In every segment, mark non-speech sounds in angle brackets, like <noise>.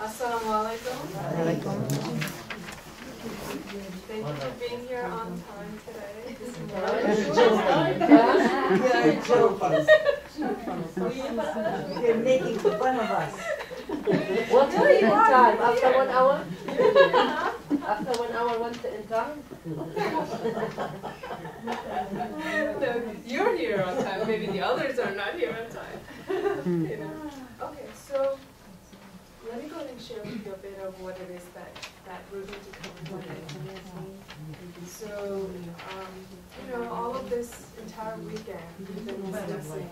Assalamu alaikum. Thank you for being here on time today. You're making fun of us. What's the in time? After one hour? <laughs> After one hour, what's the in time? <laughs> No, You're here on time, maybe the others are not here on time. You know? Okay, so let me go ahead and share with you a bit of what it is that, that we're going to cover today. So, um, you know, all of this entire weekend, we've been discussing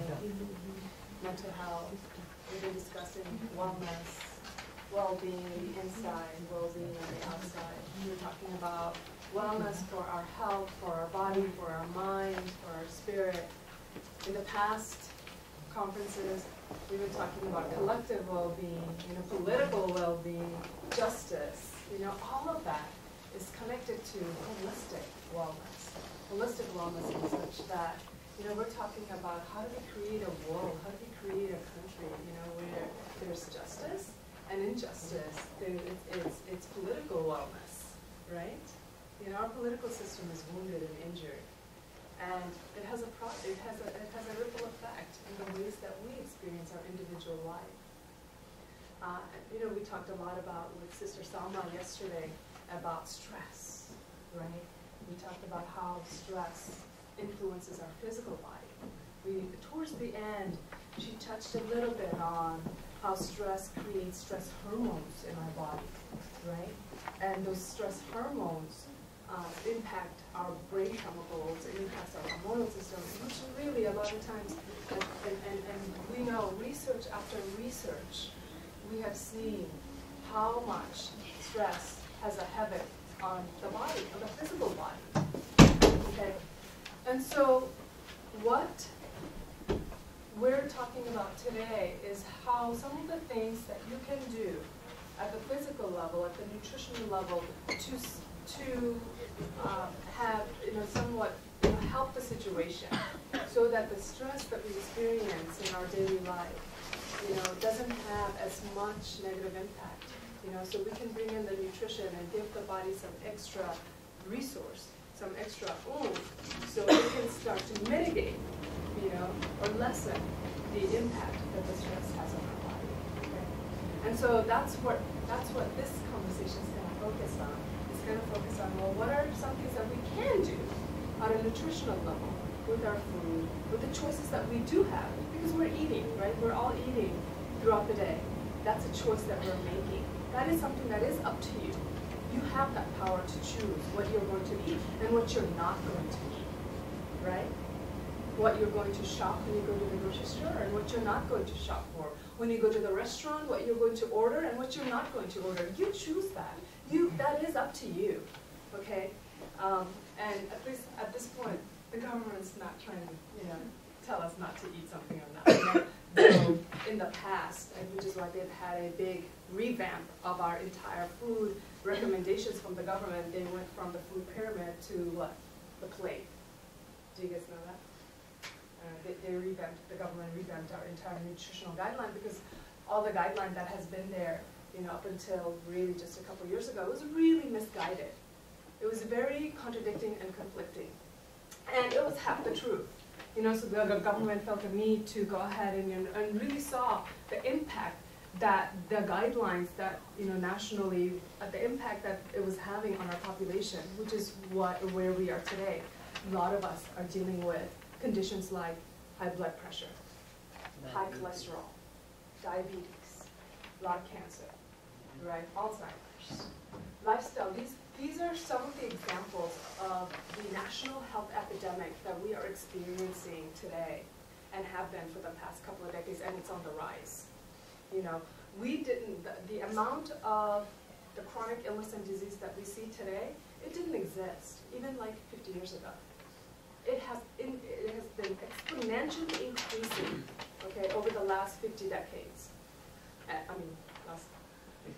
mental health, we've been discussing wellness, well-being, inside, well-being on the outside. We're talking about wellness for our health, for our body, for our mind, for our spirit. In the past conferences, we've been talking about collective well-being, you know, political well-being, justice, you know, all of that is connected to holistic wellness. Holistic wellness is such that, you know, we're talking about how do we create a world, how do we create a country, you know, where there's justice and injustice, it's, it's, political wellness, right? You know, our political system is wounded and injured. And it has a pro, it has a, it has a ripple effect in the ways that we experience our individual life. Uh, you know, we talked a lot about with Sister Salma yesterday about stress, right? We talked about how stress influences our physical body. We, towards the end, she touched a little bit on how stress creates stress hormones in our body, right? And those stress hormones uh, impact our brain chemicals, it impacts our hormonal system, which really a lot of times, and, and, and, we know research after research, we have seen how much stress has a havoc on the body, on the physical body. Okay? And so what we're talking about today is how some of the things that you can do at the physical level, at the nutritional level, to, to um, have, you know, somewhat you know, help the situation so that the stress that we experience in our daily life, you know, doesn't have as much negative impact. You know, so we can bring in the nutrition and give the body some extra resource, some extra oomph, so we can start to mitigate, you know, or lessen the impact that the stress has on our body. Okay? And so that's what that's what this conversation is going to focus on. It's going to focus on well, what are some things that we can do on a nutritional level with our food, with the choices that we do have, because we're eating, right? We're all eating throughout the day. That's a choice that we're making. That is something that is up to you. You have that power to choose what you're going to eat and what you're not going to eat, right? What you're going to shop when you go to the grocery store and what you're not going to shop for. When you go to the restaurant, what you're going to order and what you're not going to order. You choose that. You that is up to you, okay? Um, and at least at this point, the government's not trying to, you know, tell us not to eat something or not. You know? So in the past, which is why they've had a big revamp of our entire food recommendations from the government. They went from the food pyramid to what? The plate. Do you guys know that? Uh, they, they revamped, the government revamped our entire nutritional guideline because all the guideline that has been there, you know, up until really just a couple years ago was really misguided. It was very contradicting and conflicting. And it was half the truth. You know, so the government felt a need to go ahead and, and really saw the impact that the guidelines that, you know, nationally, uh, the impact that it was having on our population, which is what, where we are today. A lot of us are dealing with conditions like high blood pressure, high cholesterol, diabetes, lung cancer, right, Alzheimer's, lifestyle. These, these are some of the examples of the national health epidemic that we are experiencing today and have been for the past couple of decades, and it's on the rise. You know, we didn't, the, the amount of the chronic illness and disease that we see today, it didn't exist, even like 50 years ago. It has, in, it has been exponentially increasing, okay, over the last 50 decades. Uh, I mean, last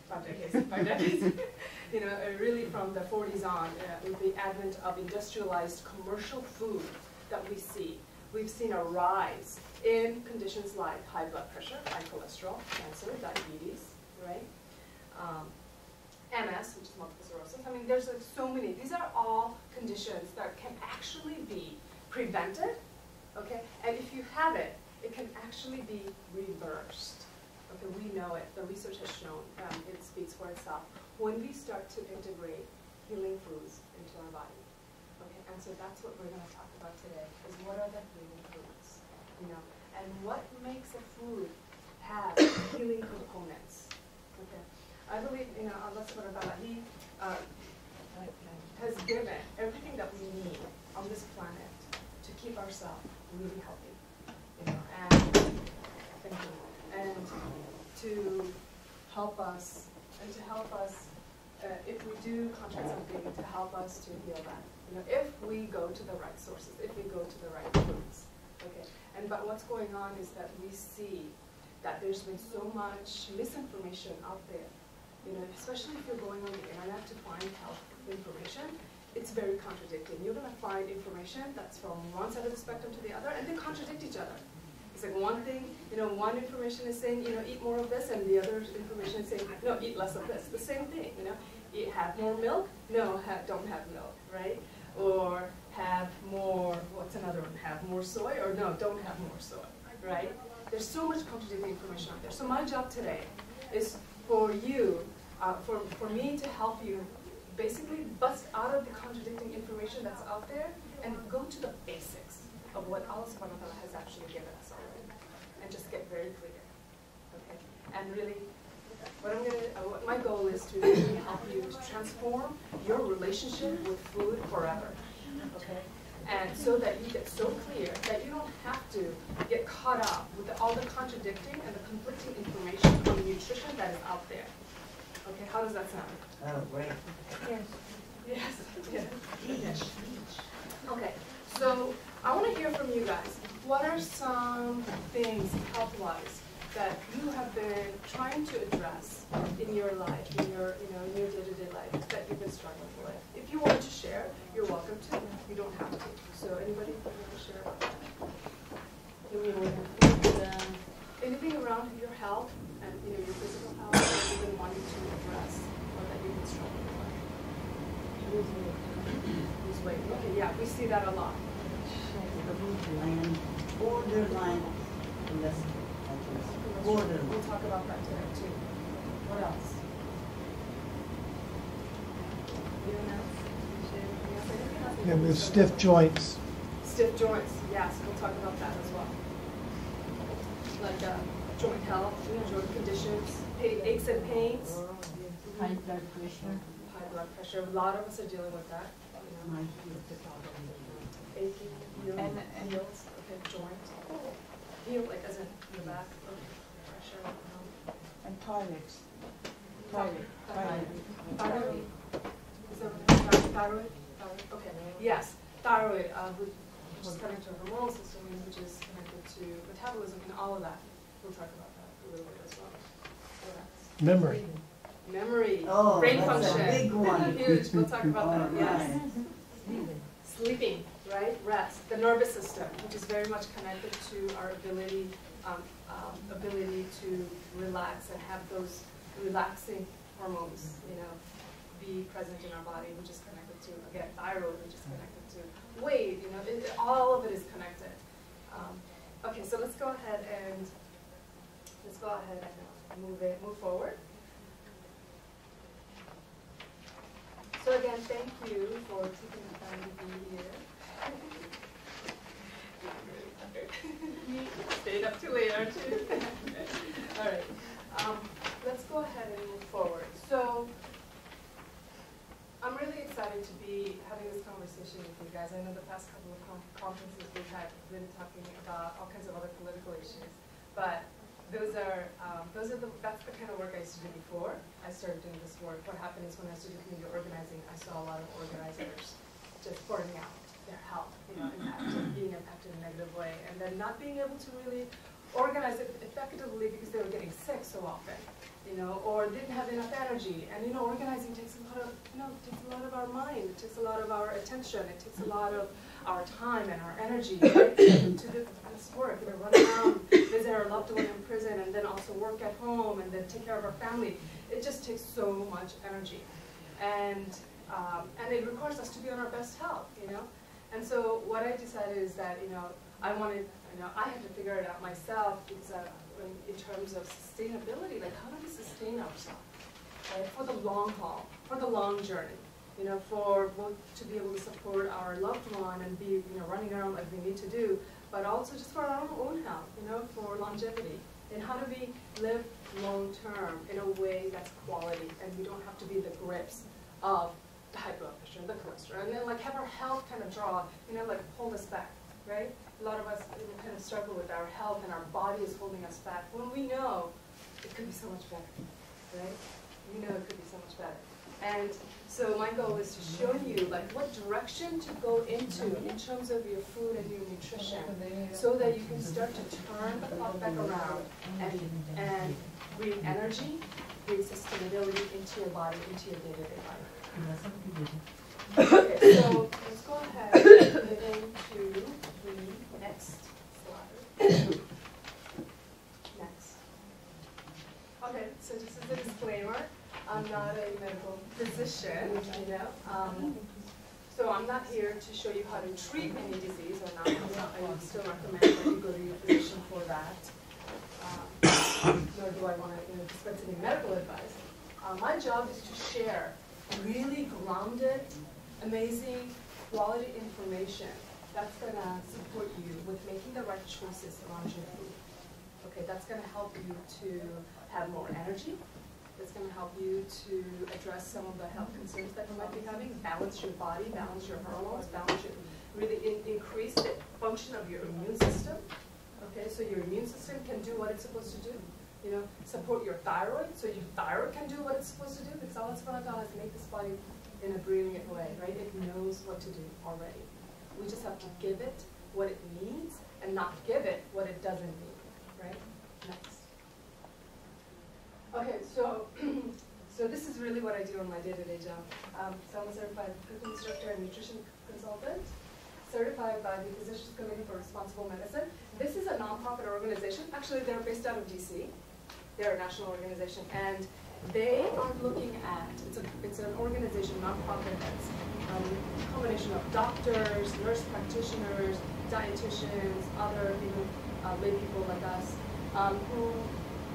five decades, five decades. <laughs> you know, uh, really from the 40s on, uh, with the advent of industrialized commercial food that we see, we've seen a rise in conditions like high blood pressure, high cholesterol, cancer, diabetes, right? Um, MS, which is multiple sclerosis. I mean, there's like so many. These are all conditions that can actually be prevented, okay? And if you have it, it can actually be reversed. Okay, we know it. The research has shown um, it speaks for itself. When we start to integrate healing foods into our body, okay, and so that's what we're going to talk about today. Is what are the healing foods, you know, and what makes a food have <coughs> healing components. Okay, I believe you know Allah Subhanahu wa Taala He uh, has given everything that we need on this planet to keep ourselves really healthy, you know, and thank you and to help us, and to help us, uh, if we do contract something, to help us to heal that. You know, if we go to the right sources, if we go to the right foods, okay. And but what's going on is that we see that there's been so much misinformation out there. You know, especially if you're going on the internet to find health information, it's very contradicting. You're going to find information that's from one side of the spectrum to the other, and they contradict each other. It's like one thing, you know, one information is saying, you know, eat more of this, and the other information is saying, no, eat less of this. The same thing, you know. Eat, have more milk? No, have, don't have milk, right? Or have more, what's another one? Have more soy? Or no, don't have more soy, right? There's so much contradicting information out there. So my job today is for you, uh, for, for me to help you basically bust out of the contradicting information that's out there and go to the basics of what Allah subhanahu wa ta'ala has actually given us and just get very clear. Okay? And really, what I'm gonna, uh, what my goal is to really help you to transform your relationship with food forever. Okay? And so that you get so clear that you don't have to get caught up with the, all the contradicting and the conflicting information on nutrition that is out there. Okay, how does that sound? Oh, great. Yes. Yes. yes. yes. Okay, so I want to hear from you guys. What are some things health-wise that you have been trying to address in your life, in your, you know, in your day-to-day life that you've been struggling with? If you want to share, you're welcome to. You don't have to. So anybody want to share about that? Anything around your health and you know your physical health that you've been wanting to address or that you've been struggling with? Lose weight. Okay, yeah, we see that a lot. Borderline, borderline cholesterol. Borderline. We'll talk about that today too. What else? Anyone else? Anything else? Anything else? And with stiff joints. Stiff joints, yes, we'll talk about that as well. Like uh, joint health, joint conditions, aches and pains, High blood pressure. high blood pressure. A lot of us are dealing with that. you know. Aching, heel, And- and- heels, okay, joint. Heel, like as in the back, okay, pressure. um, And toilets. Thyroid. Thyroid. Thyroid. Is that what it's called? thyroid? Thyroid, okay. Yes, thyroid, uh, which is connected to the hormonal system, which is connected to metabolism and all of that. We'll talk about that a little bit as well. What else? Memory. Memory, Oh, brain that's a function. big one. Huge, <laughs> we'll talk about that, yes. right. Sleeping, right, rest, the nervous system, which is very much connected to our ability, um, um, ability to relax and have those relaxing hormones, you know, be present in our body, which is connected to, again, thyroid, which is connected to weight, you know, it, all of it is connected. Um, okay, so let's go ahead and, let's go ahead and move it, move forward. So again, thank you for taking the time to be here. Stayed up too late, aren't you? All right, um, let's go ahead and move forward. So, I'm really excited to be having this conversation with you guys. I know the past couple of con- conferences we've had been talking about all kinds of other political issues, but those are, um, those are the, that's the kind of work I used to do before I started doing this work. What happened is when I started community organizing, I saw a lot of organizers just pouring out their health, you know, impacted, being impacted in a negative way, and then not being able to really organize it effectively because they were getting sick so often, you know, or didn't have enough energy. And you know, organizing takes a lot of, you know, takes a lot of our mind. It takes a lot of our attention. It takes a lot of our time and our energy <coughs> to do this work, know, run around, visit our loved one in prison, and then also work at home, and then take care of our family. It just takes so much energy, and um, and it requires us to be on our best health, you know. And so what I decided is that you know I wanted, you know, I had to figure it out myself because uh, in, in terms of sustainability, like how do we sustain ourselves, right, for the long haul, for the long journey you know, for both to be able to support our loved one and be, you know, running around like we need to do, but also just for our own health, you know, for longevity. And how do we live long term in a way that's quality and we don't have to be the grips of the high blood pressure, the cholesterol, and then like have our health kind of draw, you know, like pull us back, right? A lot of us kind of struggle with our health and our body is holding us back when we know it could be so much better, right? We know it could be so much better. And so my goal is to show you like what direction to go into in terms of your food and your nutrition so that you can start to turn the clock back around and, and bring energy, bring sustainability into your body, into your day-to-day life. Okay, so let's go ahead into the next slide. next. Okay, so just as a disclaimer, I'm not a medical physician, you know. So I'm not here to show you how to treat any disease or not. I would still recommend that you go to your physician for that. Nor do I want to you dispense any medical advice. Uh, my job is to share really grounded, amazing, quality information that's going to support you with making the right choices around your food. Okay, that's going to help you to have more energy, That's going to help you to address some of the health concerns that you might be having, balance your body, balance your hormones, balance your, really in, increase the function of your immune system. Okay, so your immune system can do what it's supposed to do. You know, support your thyroid, so your thyroid can do what it's supposed to do, because Allah going to do is make this body in a brilliant way, right? It knows what to do already. We just have to give it what it needs and not give it what it doesn't need, right? Next. Okay, so <clears throat> so this is really what I do on my day-to-day -day job. Um, so I'm a certified cooking instructor and nutrition consultant, certified by the Physicians Committee for Responsible Medicine. This is a nonprofit organization. Actually, they're based out of DC. They're a national organization, and they are looking at it's a it's an organization, nonprofit that's um, a combination of doctors, nurse practitioners, dietitians, other even uh, lay people like us um, who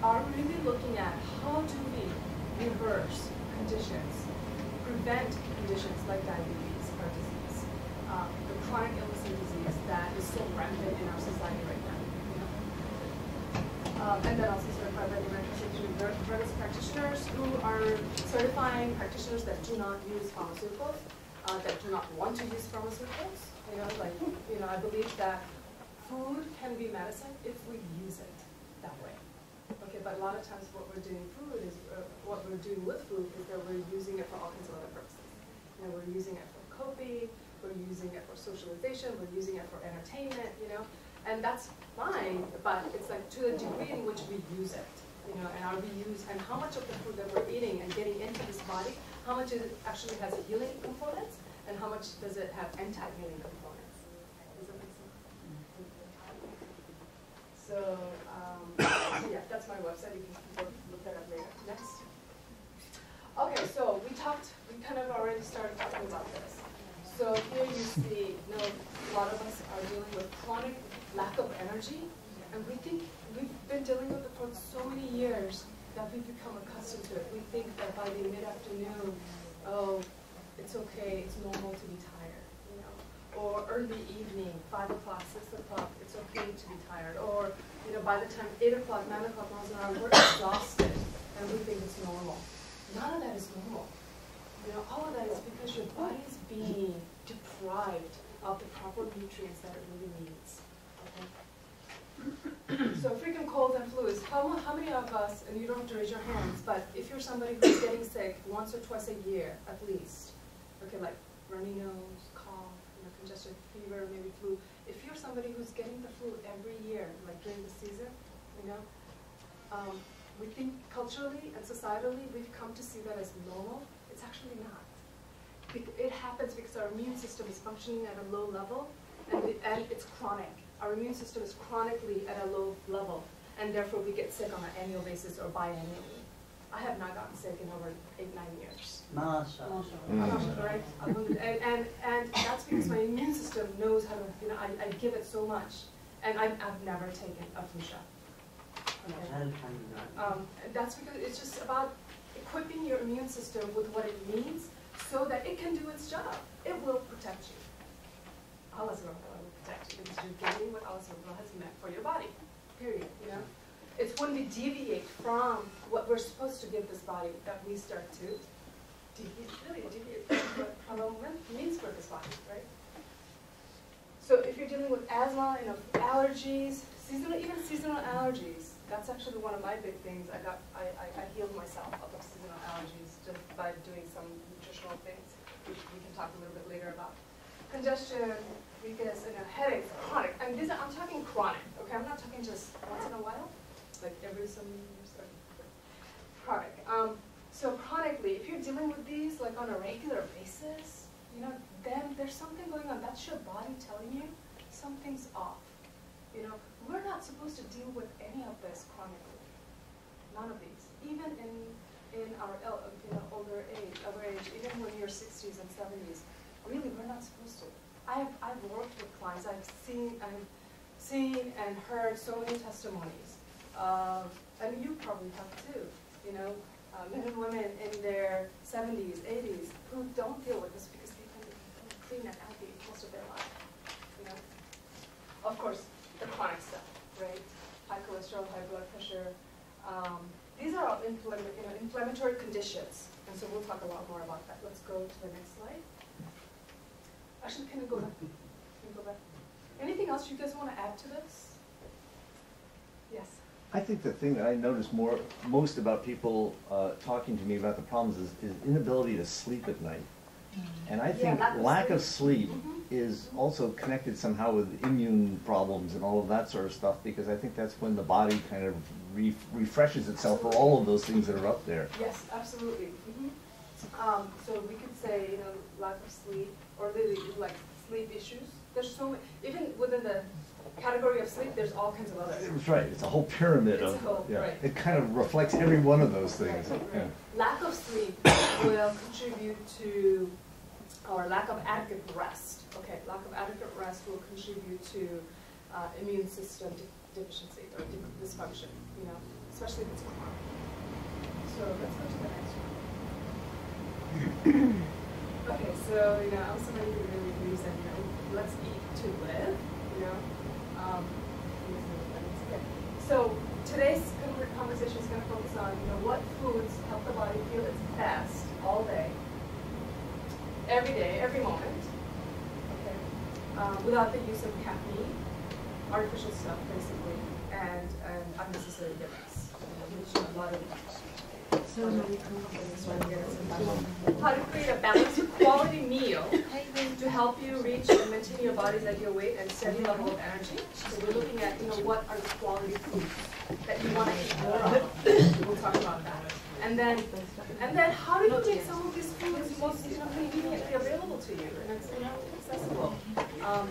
are really looking at how do we reverse conditions, prevent conditions like diabetes, heart disease, um, the chronic illness and disease that is so rampant in our society right now. Um, and then also certified by the American Association of Nurse Practitioners who are certifying practitioners that do not use pharmaceuticals, uh, that do not want to use pharmaceuticals. You know, like, you know, I believe that food can be medicine if we use it that way. Okay, but a lot of times what we're doing food is, uh, what we're doing with food is that we're using it for all kinds of other purposes. You know, we're using it for coping, we're using it for socialization, we're using it for entertainment, you know, and that's fine, but it's like to the degree in which we use it, you know, and are we use, and how much of the food that we're eating and getting into this body, how much it actually has healing components, and how much does it have anti-healing components. Does that make sense? So, um, <coughs> yeah, that's my website. You can look that up later. Next. Okay, so we talked, we kind of already started talking about this. So here you see, you know, a lot of us are dealing with chronic lack of energy, and we think we've been dealing with it for so many years that we've become accustomed to it. We think that by the mid-afternoon, oh, it's okay, it's normal to be tired, you know. Or early evening, 5 o'clock, 6 o'clock, it's okay to be tired. Or you know, by the time 8 o'clock, 9 o'clock rolls around, we're exhausted and we think it's normal. None of that is normal. You know, all of that is because your body is being deprived of the proper nutrients that it really needs. So frequent colds and flus, how, how many of us, and you don't have to raise your hands, but if you're somebody who's getting sick once or twice a year at least, okay, like runny nose, cough, you know, congestion, fever, maybe flu, if you're somebody who's getting the flu every year, like during the season, you know, um, we think culturally and societally we've come to see that as normal. It's actually not. it happens because our immune system is functioning at a low level, and, it, and it's chronic. Our immune system is chronically at a low level, and therefore we get sick on an annual basis or biannually. I have not gotten sick in over eight, nine years. MashaAllah. Mm. Right? And, and, and that's because my immune system knows how to, you know, I, I give it so much, and I've, I've never taken a flu shot. Okay? Um, that's because it's just about equipping your immune system with what it needs so that it can do its job. It will protect you. Allah you because you're getting what Allah has meant for your body. Period. You know? It's when we deviate from what we're supposed to give this body that we start to deviate, really deviate from what Allah means for this body, right? So if you're dealing with asthma, you know, allergies, seasonal, even seasonal allergies, that's actually one of my big things. I got, I, I, I healed myself of seasonal allergies just by doing some nutritional things, which we can talk a little bit later about. Congestion, mucus, and uh, headaches, chronic. And these are, I'm talking chronic, okay? I'm not talking just once in a while, like every some years. or- Chronic. Um, so chronically, if you're dealing with these like on a regular basis, you know, then there's something going on. That's your body telling you something's off. You know, we're not supposed to deal with any of this chronically. None of these. Even in in our you know, older age, older age, even when you're 60s and 70s, really we're not supposed to. I've I've worked with clients. I've seen I've seen and heard so many testimonies and you probably have too. You know, uh, men and women in their 70s, 80s who don't deal with this because they've been clean and healthy most of their life. You know, of course, the chronic stuff, right? High cholesterol, high blood pressure. Um, these are all inflama- you know, inflammatory conditions, and so we'll talk a lot more about that. Let's go to the next slide. Actually, can we go back? Can we go back? Anything else you guys want to add to this? Yes. I think the thing that I notice more, most about people uh, talking to me about the problems is, is inability to sleep at night. And I Yeah, think lack of lack of sleep. sleep Mhm. is also connected somehow with immune problems and all of that sort of stuff, because I think that's when the body kind of re- refreshes itself for all of those things that are up there. Yes, absolutely. Mhm. Um, so we could say, you know, lack of sleep, or really like sleep issues. There's so many, even within the category of sleep, there's all kinds of other. It's right, it's a whole pyramid It's a of, whole- yeah, right. it kind of reflects every one of those things. Right, yeah. Lack of sleep will contribute to, or lack of adequate rest. Okay, lack of adequate rest will contribute to uh, immune system de- deficiency or di- dysfunction. You know, especially if it's chronic. So let's go to the next one. <clears throat> okay, so you know, I'm somebody who really believes that you know, let's eat to live. You know. Um. So today's conversation is going to focus on you know what foods help the body feel its best all day, every day, every moment. Okay. Um, without the use of caffeine, artificial stuff basically, and and unnecessary gimmicks, a lot of How to create a balanced quality meal to help you reach and maintain your body's ideal weight and steady level of energy. So we're looking at, you know, what are the quality foods that you want to eat more of. We'll talk about that. And then, and then how do you make some of these foods most, conveniently available to you and it's, you know, accessible? Um,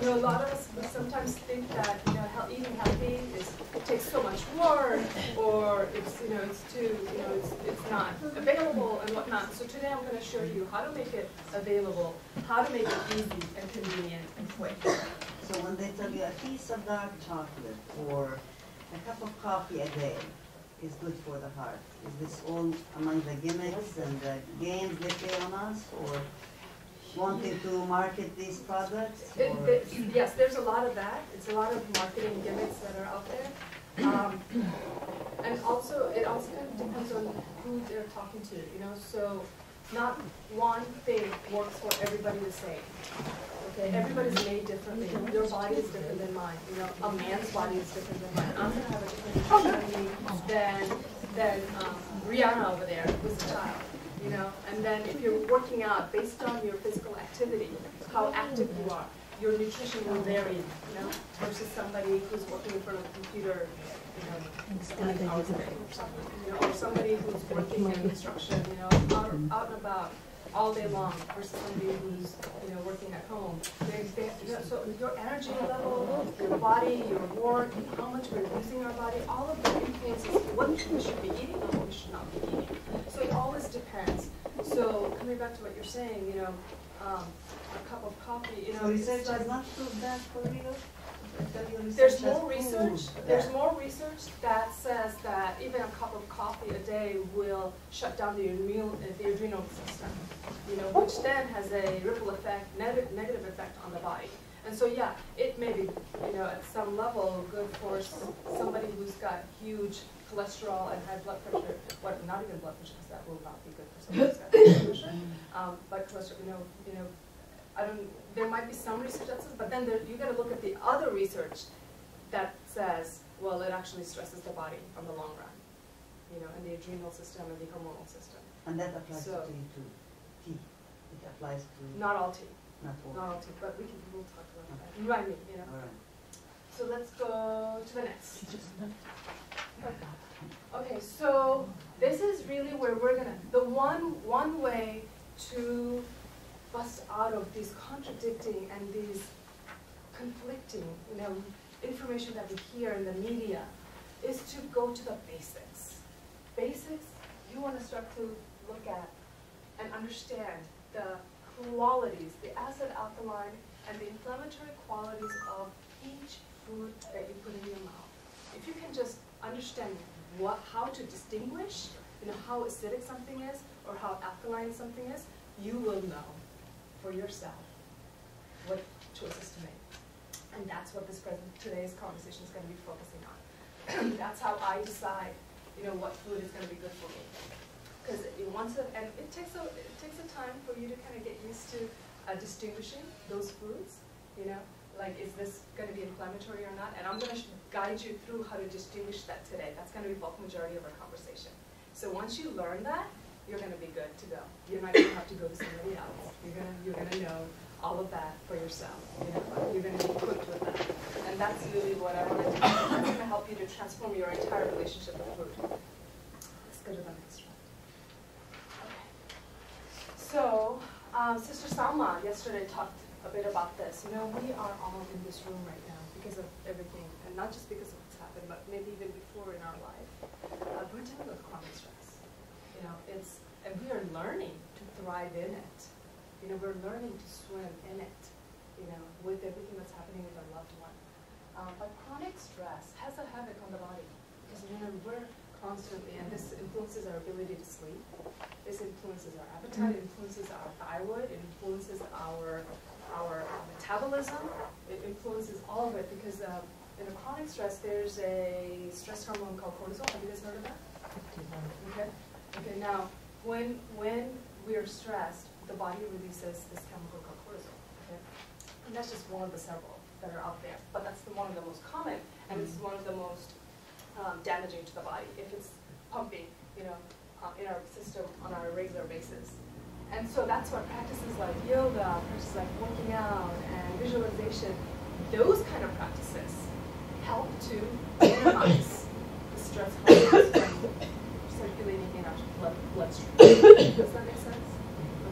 you know, a lot of us sometimes think that, you know, eating healthy is, takes so much work or it's, you know, it's too, you know, it's, it's not available and whatnot. So today I'm going to show you how to make it available, how to make it easy and convenient and quick. So when they tell you a piece of dark chocolate or a cup of coffee a day is good for the heart, is this all among the gimmicks and the games they play on us or wanting to market these products? It, yes, there's a lot of that. It's a lot of marketing gimmicks that are out there. Um, and also, it also kind of depends on who they're talking to, you know, so not one thing works for everybody the same. Okay, everybody's made differently. Your body is different than mine, you know, a man's body is different than mine. I'm gonna have a different body than, than, um, Rihanna over there who's a child, you know? And then if you're working out based on your physical activity, how active you are, your nutrition will vary, you know, versus somebody who's working in front of a computer, you know, seven hours a day or something, you know, or somebody who's working in construction, you know, out, out and about. All day long versus somebody who's, you know, working at home. They, they, you know, so your energy level, your body, your work, how much we're using our body, all of that influences what we should be eating and what we should not be eating. So it always depends. So coming back to what you're saying, you know, um, a cup of coffee, you know, So it's research has not proved that for real? There's more research, there's that? more research that says that even a cup of coffee a day will shut down the immune, the adrenal system, you know, which then has a ripple effect, negative, negative effect on the body. And so, yeah, it may be, you know, at some level good for somebody who's got huge cholesterol and high blood pressure, what, not even blood pressure, because that will not be good for somebody who's got high <coughs> blood pressure. Um, but cholesterol, you know, you know, I don't, there might be some research that says, but then there, you gotta look at the other research that says, well, it actually stresses the body on the long run, you know, and the adrenal system and the hormonal system. And that applies to So- tea too. Tea, it applies to, Not all tea, not all. not all tea, but we can, we'll talk about that. You Remind me, you know. All right. So let's go to the next. Okay, so this is really where we're gonna, the one, one way to bust out of these contradicting and these conflicting, you know, information that we hear in the media is to go to the basics. Basics, you wanna start to look at and understand the qualities, the acid alkaline and the inflammatory qualities of each food that you put in your mouth. If you can just understand what, how to distinguish, you know, how acidic something is or how alkaline something is, you will know for yourself what choices to make. And that's what this present, today's conversation is gonna be focusing on. <clears throat> That's how I decide, you know, what food is gonna be good for me. Because it wants a, and it takes a, it takes a time for you to kind of get used to uh, distinguishing those foods, you know? Like, is this gonna be inflammatory or not? And I'm gonna sh- guide you through how to distinguish that today. That's gonna be bulk majority of our conversation. So once you learn that, you're gonna be good to go. You're not gonna have to go to somebody else. You're gonna, you're gonna know all of that for yourself. You know, you're gonna be equipped with that. And that's really what I wanna do. That's gonna help you to transform your entire relationship with food. Let's go to the next one. Okay. So, um, Sister Salma yesterday talked a bit about this. You know, we are all in this room right now because of everything, and not just because of what's happened, but maybe even before in our life. Uh, we're dealing with chronic stress. You know, it's, and we are learning to thrive in it. You know, we're learning to swim in it, you know, with everything that's happening with our loved one. Um, but chronic stress has a havoc on the body because you know, we're constantly, and this influences our ability to sleep. This influences our appetite, it influences our thyroid, it influences our, our uh, metabolism, it influences all of it because um, in a chronic stress, there's a stress hormone called cortisol. Have you guys heard of that? Okay. Okay. Now, when when we are stressed, the body releases this chemical called cortisol. Okay. And that's just one of the several that are out there. But that's the one of the most common, and it's one of the most um, damaging to the body if it's pumping, you know, uh, in our system on a regular basis. And so that's why practices like yoga, practices like working out and visualization, those kind of practices help to minimize the stress hormones in our blood, bloodstream. <coughs> Does that make sense?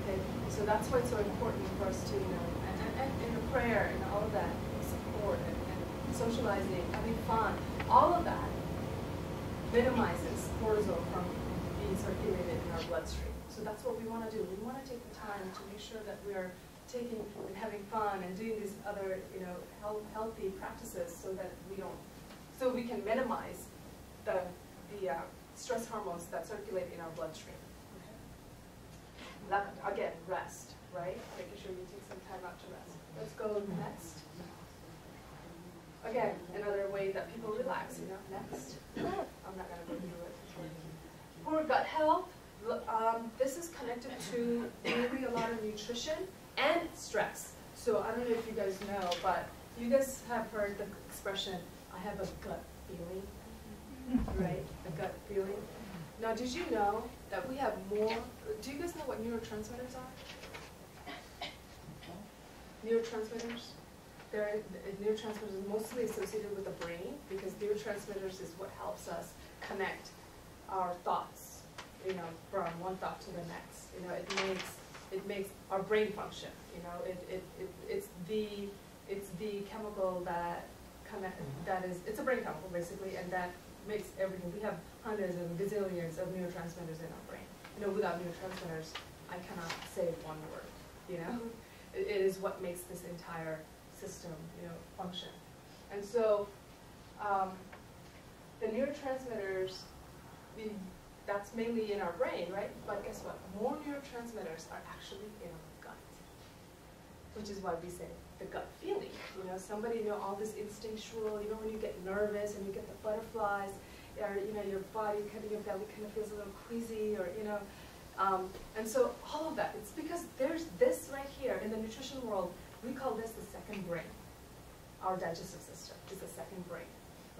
Okay, so that's why it's so important for us to, you know, and, and, and in the prayer and all of that, support and, and socializing, having fun, all of that minimizes cortisol from being circulated in our bloodstream. So that's what we want to do. We want to take the time to make sure that we are taking and having fun and doing these other, you know, health, healthy practices so that we don't, so we can minimize the, the uh, stress hormones that circulate in our bloodstream. Okay. That, again, rest, right? Making sure you take some time out to rest. Let's go next. Again, another way that people relax, you know, next. I'm not gonna go through it. For gut health, um, this is connected to maybe a lot of nutrition and stress. So I don't know if you guys know, but you guys have heard the expression, I have a gut feeling, <laughs> right? A gut feeling. Now, did you know that we have more, do you guys know what neurotransmitters are? Neurotransmitters? They're, uh, neurotransmitters are mostly associated with the brain because neurotransmitters is what helps us connect our thoughts, you know, from one thought to the next. You know, it makes, it makes our brain function, you know, it, it, it, it's the, it's the chemical that connect, that is, it's a brain chemical basically, and that makes everything, we have hundreds and gazillions of neurotransmitters in our brain. You know, without neurotransmitters, I cannot say one word, you know? It, it is what makes this entire system, you know, function. And so, um, the neurotransmitters, the, that's mainly in our brain, right? But guess what? More neurotransmitters are actually in our gut, which is why we say the gut feeling. You know, somebody, you know, all this instinctual, you know, when you get nervous and you get the butterflies, or, you know, your body, kind of your belly kind of feels a little queasy, or, you know, um, and so all of that, it's because there's this right here in the nutrition world, we call this the second brain. Our digestive system is the second brain,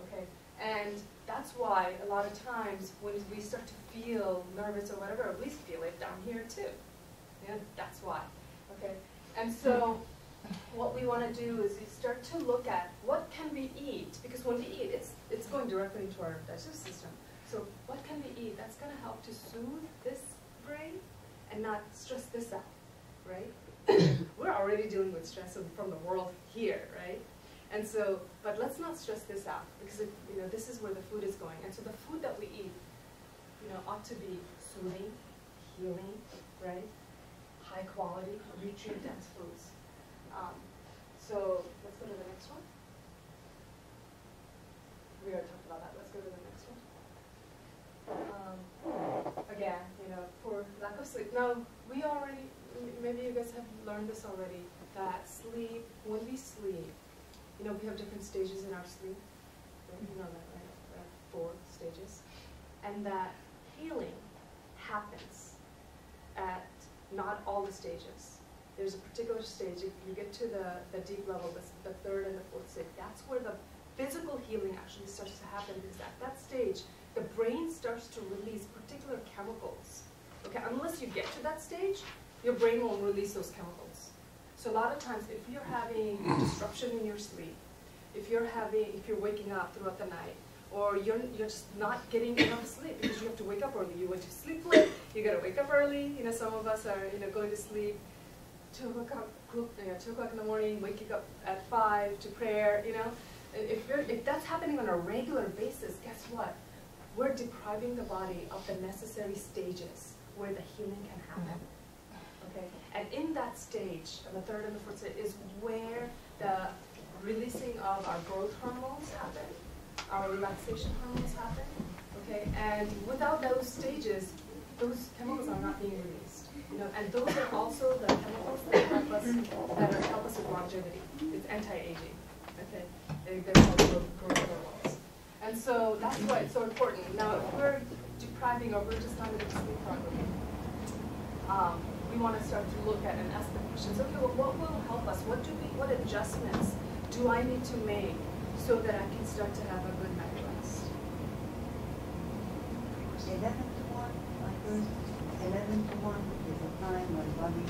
okay? And that's why a lot of times when we start to feel nervous or whatever, we feel it down here too. Yeah, that's why, okay? And so what we want to do is we start to look at what can we eat, because when we eat, it's, it's going directly into our digestive system. So what can we eat that's going to help to soothe this brain and not stress this out, right? <coughs> We're already dealing with stress from the world here, right? And so, but let's not stress this out because you know this is where the food is going. And so the food that we eat, you know, ought to be soothing, healing, right? High quality, nutrient dense foods. Um, so let's go to the next one. We already talked about that. Let's go to the next one. Um, again, you know, for lack of sleep. Now, we already, maybe you guys have learned this already, that sleep, when we sleep, you know, we have different stages in our sleep. You know that, right? Four stages. And that healing happens at not all the stages. There's a particular stage, if you get to the, the deep level, the, the third and the fourth stage, that's where the physical healing actually starts to happen because at that stage, the brain starts to release particular chemicals. Okay, unless you get to that stage, your brain won't release those chemicals. So a lot of times, if you're having disruption in your sleep, if you're having, if you're waking up throughout the night, or you're, you're just not getting enough sleep because you have to wake up early. You went to sleep late, you gotta wake up early. You know, some of us are, you know, going to sleep two o'clock, you know, two o'clock in the morning, waking up at five to prayer. You know, if you're, if that's happening on a regular basis, guess what? We're depriving the body of the necessary stages where the healing can happen. Mm-hmm. Okay, and in that stage, the third and the fourth stage, is where the releasing of our growth hormones happen, our relaxation hormones happen. Okay, and without those stages, those chemicals are not being released. You know, and those are also the chemicals that help us that are, help us with longevity. It's anti-aging. Okay, they, they're called growth, hormones. And so that's why it's so important. Now, if we're depriving or we're just not able to sleep properly, um, we want to start to look at and ask the questions. Okay, well, what will help us? What do we? What adjustments do I need to make so that I can start to have a good night rest? Eleven to one, like eleven to one is a time when body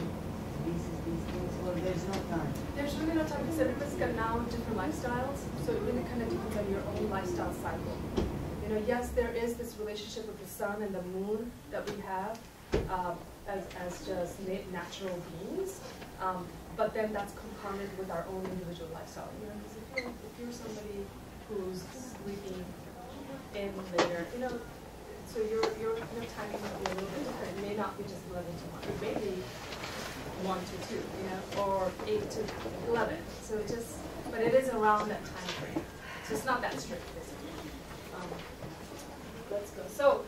releases these things, or there's no time. There's really no time because everybody's got now different lifestyles, so it really kind of depends on your own lifestyle cycle. You know, yes, there is this relationship with the sun and the moon that we have um, as, as just na- natural beings, um, but then that's compounded with our own individual lifestyle. You know, because if you're, if you're somebody who's sleeping in later, you know, so your your you know, timing might be a little bit different. It may not be just 11 to 1. It may be 1 to 2, you know, or 8 to 11. So just, but it is around that time frame. So it's not that strict. Um, let's go. So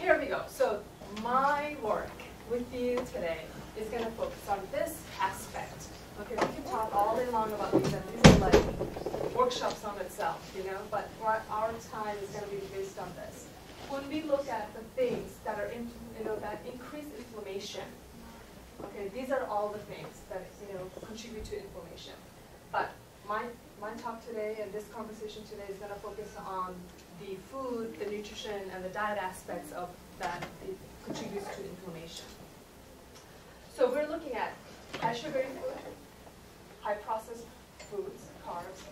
here we go. So my work with you today is going to focus on this aspect. Okay, we can talk all day long about these, and these are like workshops on itself, you know, but our, our time is going to be based on this. When we look at the things that are, in, you know, that increase inflammation, okay, these are all the things that, you know, contribute to inflammation. But my, my talk today and this conversation today is going to focus on the food, the nutrition, and the diet aspects of that it contributes to inflammation. So we're looking at high sugary food, high processed foods, carbs,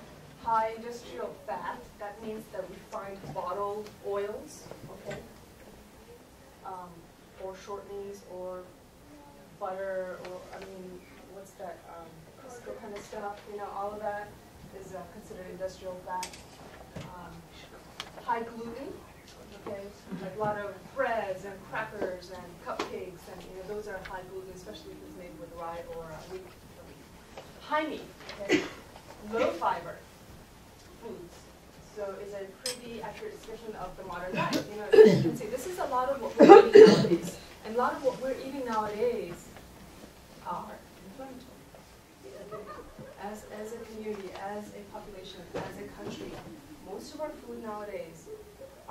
high industrial fat, that means the refined bottled oils? Um, or shortenings or butter or, I mean, what's that, um, Crisco kind of stuff, you know, all of that is uh, considered industrial fat. Um, High gluten, okay, like a lot of breads and crackers and cupcakes and, you know, those are high gluten, especially if it's made with rye or uh, wheat. High meat, okay, low fiber foods. So it's a pretty accurate description of the modern diet. You know, you can see this is a lot of what we're eating nowadays. And a lot of what we're eating nowadays are inflammatory. As, as a community, as a population, as a country, most of our food nowadays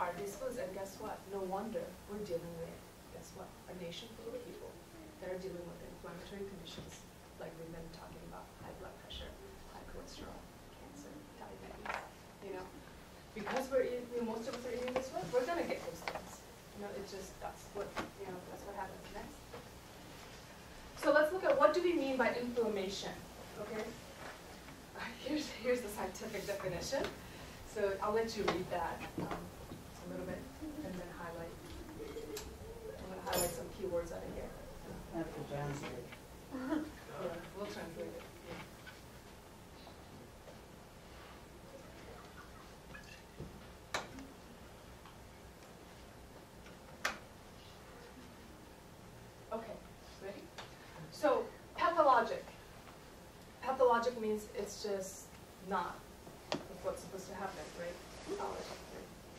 are disposed, and guess what? No wonder we're dealing with, guess what? A nation full of people that are dealing with inflammatory conditions, like we've been talking about, high blood pressure, high cholesterol, cancer, diabetes, you know? Because we're eating, you know, most of us are eating this way, we're gonna get those things. You know, it just, that's what, you know, that's what happens next. So let's look at what do we mean by inflammation, okay? <laughs> Here's, here's the scientific definition. So I'll let you read that um, a little bit and then highlight. I'm gonna highlight some keywords out of here <laughs> to translate. Yeah, we'll translate it. Okay, ready? So, pathologic. Pathologic means it's just not what's supposed to happen, right?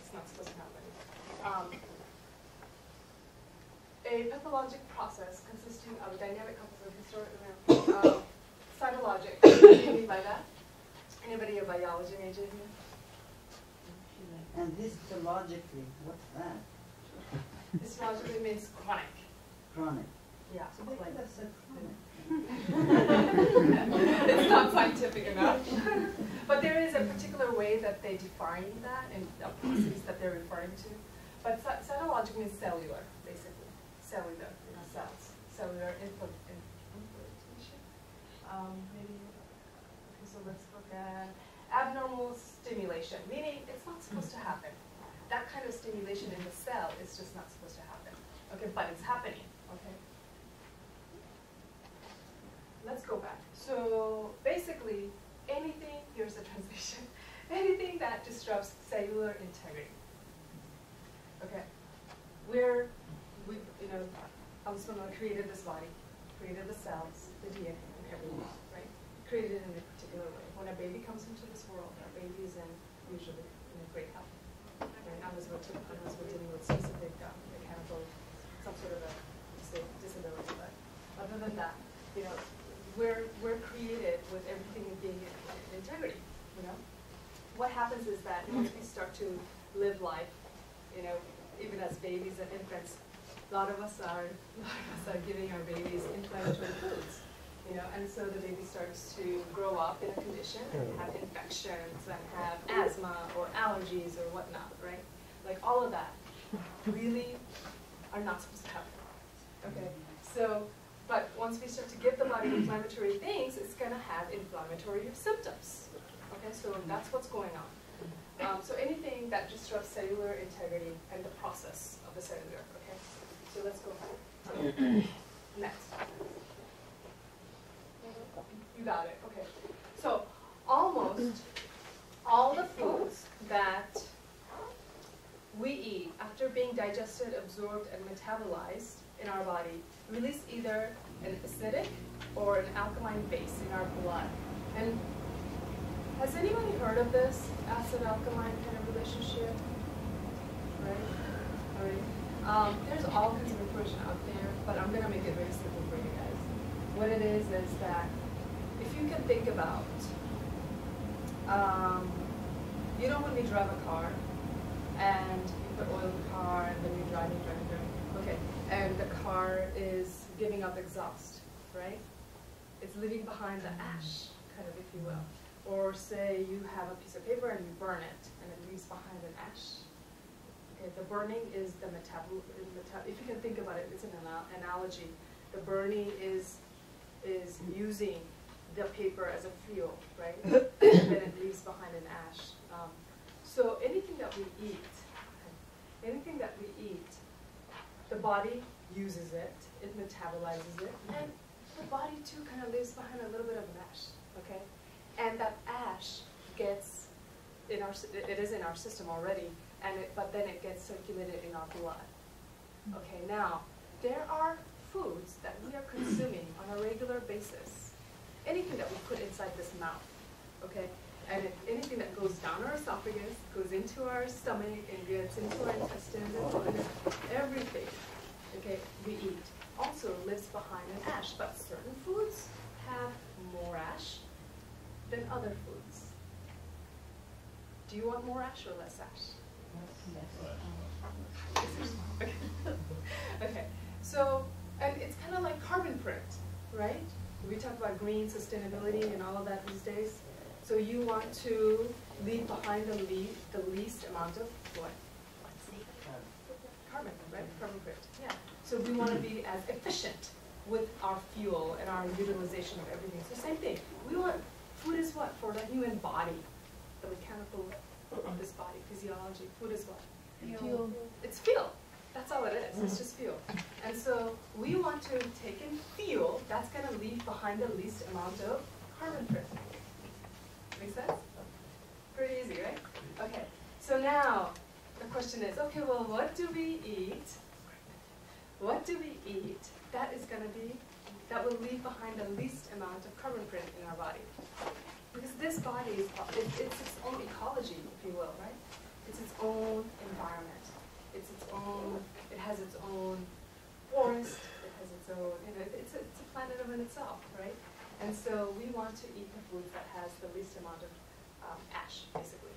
It's not supposed to happen. Um, a pathologic process consisting of a dynamic composite historic, uh, cytologic. <coughs> What do you mean by that? Anybody a biology major here? And histologically, what's that? Histologically means chronic. Chronic. Yeah. So they could have said <laughs> it's not scientific enough. <laughs> but there is a particular way that they define that and the processes that they're referring to. But cy- cytologic means cellular, basically. Cellular, you know, cells. Cellular infl- in- inflammation. Um, maybe, okay, so let's look at abnormal stimulation, meaning it's not supposed to happen. That kind of stimulation in the cell is just not supposed to happen. Okay, but it's happening, okay? Let's go back. So basically, anything, here's the <laughs> translation, anything that disrupts cellular integrity. Okay, we're, we, you know, Alzheimer created this body, created the cells, the DNA, and everything, right? Created in a particular way. When a baby comes into this world, a baby is in usually in a great health. Right? Unless we're, unless we're dealing with specific um, mechanical, some sort of a disability, but other than that, you know, we're, we're created with everything being in, in integrity, you know? What happens is that once we start to live life, you know, even as babies and infants, a lot of us are, <laughs> a lot of us are giving our babies inflammatory foods, you know, and so the baby starts to grow up in a condition and mm. have infections and have asthma or allergies or whatnot, right? Like all of that really are not supposed to happen. Okay, so but once we start to give the body inflammatory things, it's going to have inflammatory symptoms. Okay, so that's what's going on. Um, so anything that disrupts cellular integrity and the process of the cellular. Okay, so let's go back. <clears throat> Next. You got it. Okay. So almost all the foods that we eat after being digested, absorbed, and metabolized in our body release either an acidic or an alkaline base in our blood. And has anybody heard of this acid alkaline kind of relationship? Right? All right. Um, there's all kinds of information out there, but I'm gonna make it very simple for you guys. What it is is that if you can think about, um, you know when we drive a car and you put oil in the car and then you're driving, driving, driving. Okay, and the car is giving up exhaust, right? It's leaving behind the ash, kind of, if you will. Or say you have a piece of paper and you burn it, and it leaves behind an ash. Okay, the burning is the metabol. Meta if you can think about it, it's an ana- analogy. The burning is is using the paper as a fuel, right? <coughs> and then it leaves behind an ash. Um, so anything that we eat, anything that we eat, the body uses it, it metabolizes it, and the body too kind of leaves behind a little bit of ash, okay? And that ash gets in our, it is in our system already, and it, but then it gets circulated in our blood. Okay, now, there are foods that we are consuming on a regular basis. Anything that we put inside this mouth, okay? And if anything that goes down our esophagus, goes into our stomach, and gets into our intestines, and on, everything, okay, we eat, also lives behind an ash. But certain foods have more ash than other foods. Do you want more ash or less ash? Okay. Okay, so, and it's kind of like carbon print, right? We talk about green sustainability and all of that these days. So you want to leave behind the le the least amount of what? Carbon, right? Carbon print, yeah. So we want to be as efficient with our fuel and our utilization of everything. So same thing, we want, food is what? For the human body, the mechanical of this body, physiology, food is what? Fuel. It's fuel. That's all it is. It's just fuel. And so we want to take in fuel that's going to leave behind the least amount of carbon print. Make sense? Pretty easy, right? Okay. So now the question is, okay, well, what do we eat? What do we eat that is going to be that will leave behind the least amount of carbon print in our body? Because this body is it's, it's own ecology, if you will, right? It's its own environment. It's its own. It has its own forest. It has its own. You know, it's a, it's a planet of in itself, right? And so we want to eat that has the least amount of um, ash, basically.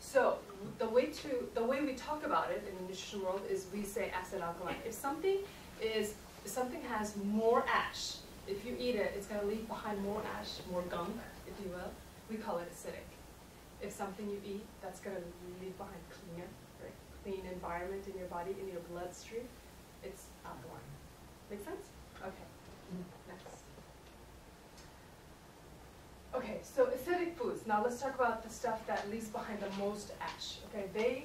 So the way to the way we talk about it in the nutrition world is we say acid alkaline. If something is if something has more ash, if you eat it, it's going to leave behind more ash, more gunk, if you will. We call it acidic. If something you eat that's going to leave behind cleaner, right, clean environment in your body, in your bloodstream, it's alkaline. Make sense? Okay. Next. Okay, so acidic foods. Now let's talk about the stuff that leaves behind the most ash. Okay, they,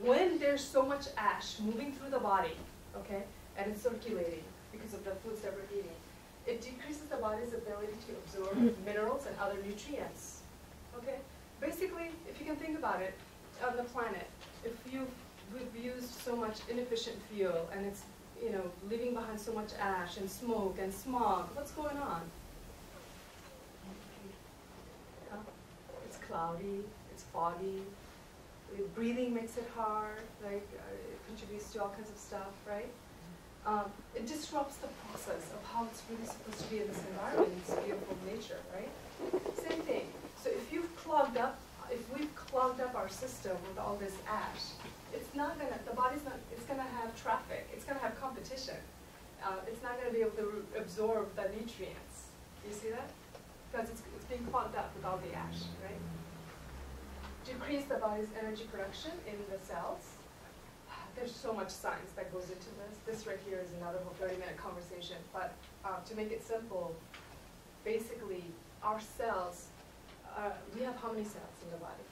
when there's so much ash moving through the body, okay, and it's circulating because of the foods that we're eating, it decreases the body's ability to absorb mm-hmm. minerals and other nutrients. Okay, basically, if you can think about it, on the planet, if you we've used so much inefficient fuel and it's you know leaving behind so much ash and smoke and smog, what's going on? Huh? It's cloudy, it's foggy, breathing makes it hard, like uh, it contributes to all kinds of stuff, right? Um, it disrupts the process of how it's really supposed to be in this environment, this beautiful nature, right? Same thing. So if you've clogged up, if we've clogged up our system with all this ash, it's not gonna, the body's not, it's gonna have traffic, it's gonna have competition. Uh, it's not gonna be able to absorb the nutrients. You see that? Because it's, it's being clogged up with all the ash, right? Decrease the body's energy production in the cells. There's so much science that goes into this. This right here is another whole 30 minute conversation. But uh, to make it simple, basically, our cells, uh, we have how many cells in the body?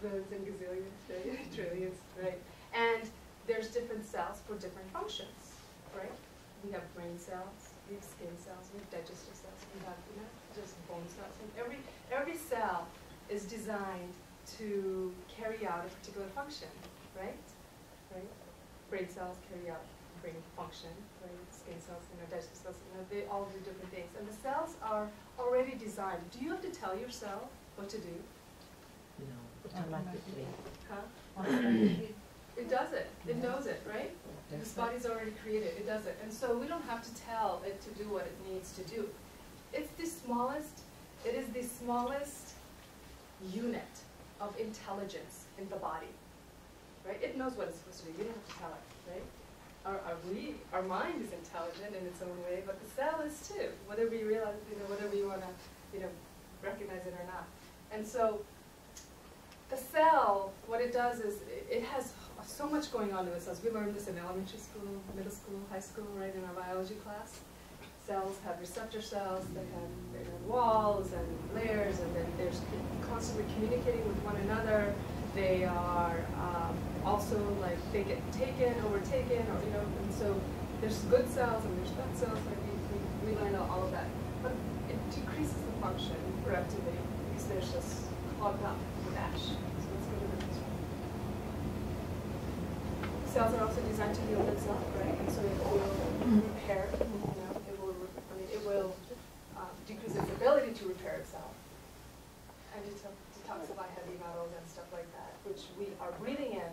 Billions and gazillions, right? trillions, right? And there's different cells for different functions, right? We have brain cells, we have skin cells, we have digestive cells, we have, you know, just bone cells. And every, every cell is designed to carry out a particular function, right? Right? Brain cells carry out brain function, right? Skin cells, you know, digestive cells, you know, they all do different things. And the cells are already designed. Do you have to tell your cell what to do? Automatically. Huh? It does it. It knows it, right? This body's already created. It does it. And so we don't have to tell it to do what it needs to do. It's the smallest, it is the smallest unit of intelligence in the body. Right? It knows what it's supposed to do. You don't have to tell it, right? Our, our, we, our mind is intelligent in its own way, but the cell is too, whether we realize, you know, whether we want to, you know, recognize it or not. And so the cell, what it does is it, it has so much going on in the cells. We learned this in elementary school, middle school, high school, right, in our biology class. Cells have receptor cells, they have, they have walls and layers, and then they're constantly communicating with one another. They are um, also like they get taken, overtaken, or you know, and so there's good cells and there's bad cells. Like we, we, we learn all of that, but it decreases the function productivity because there's just clogged up with ash. Cells are also designed to heal themselves, right? And so it will repair. You know, it will. re- I mean, it will um, decrease its ability to repair itself and to detoxify heavy metals and stuff like that, which we are breathing in.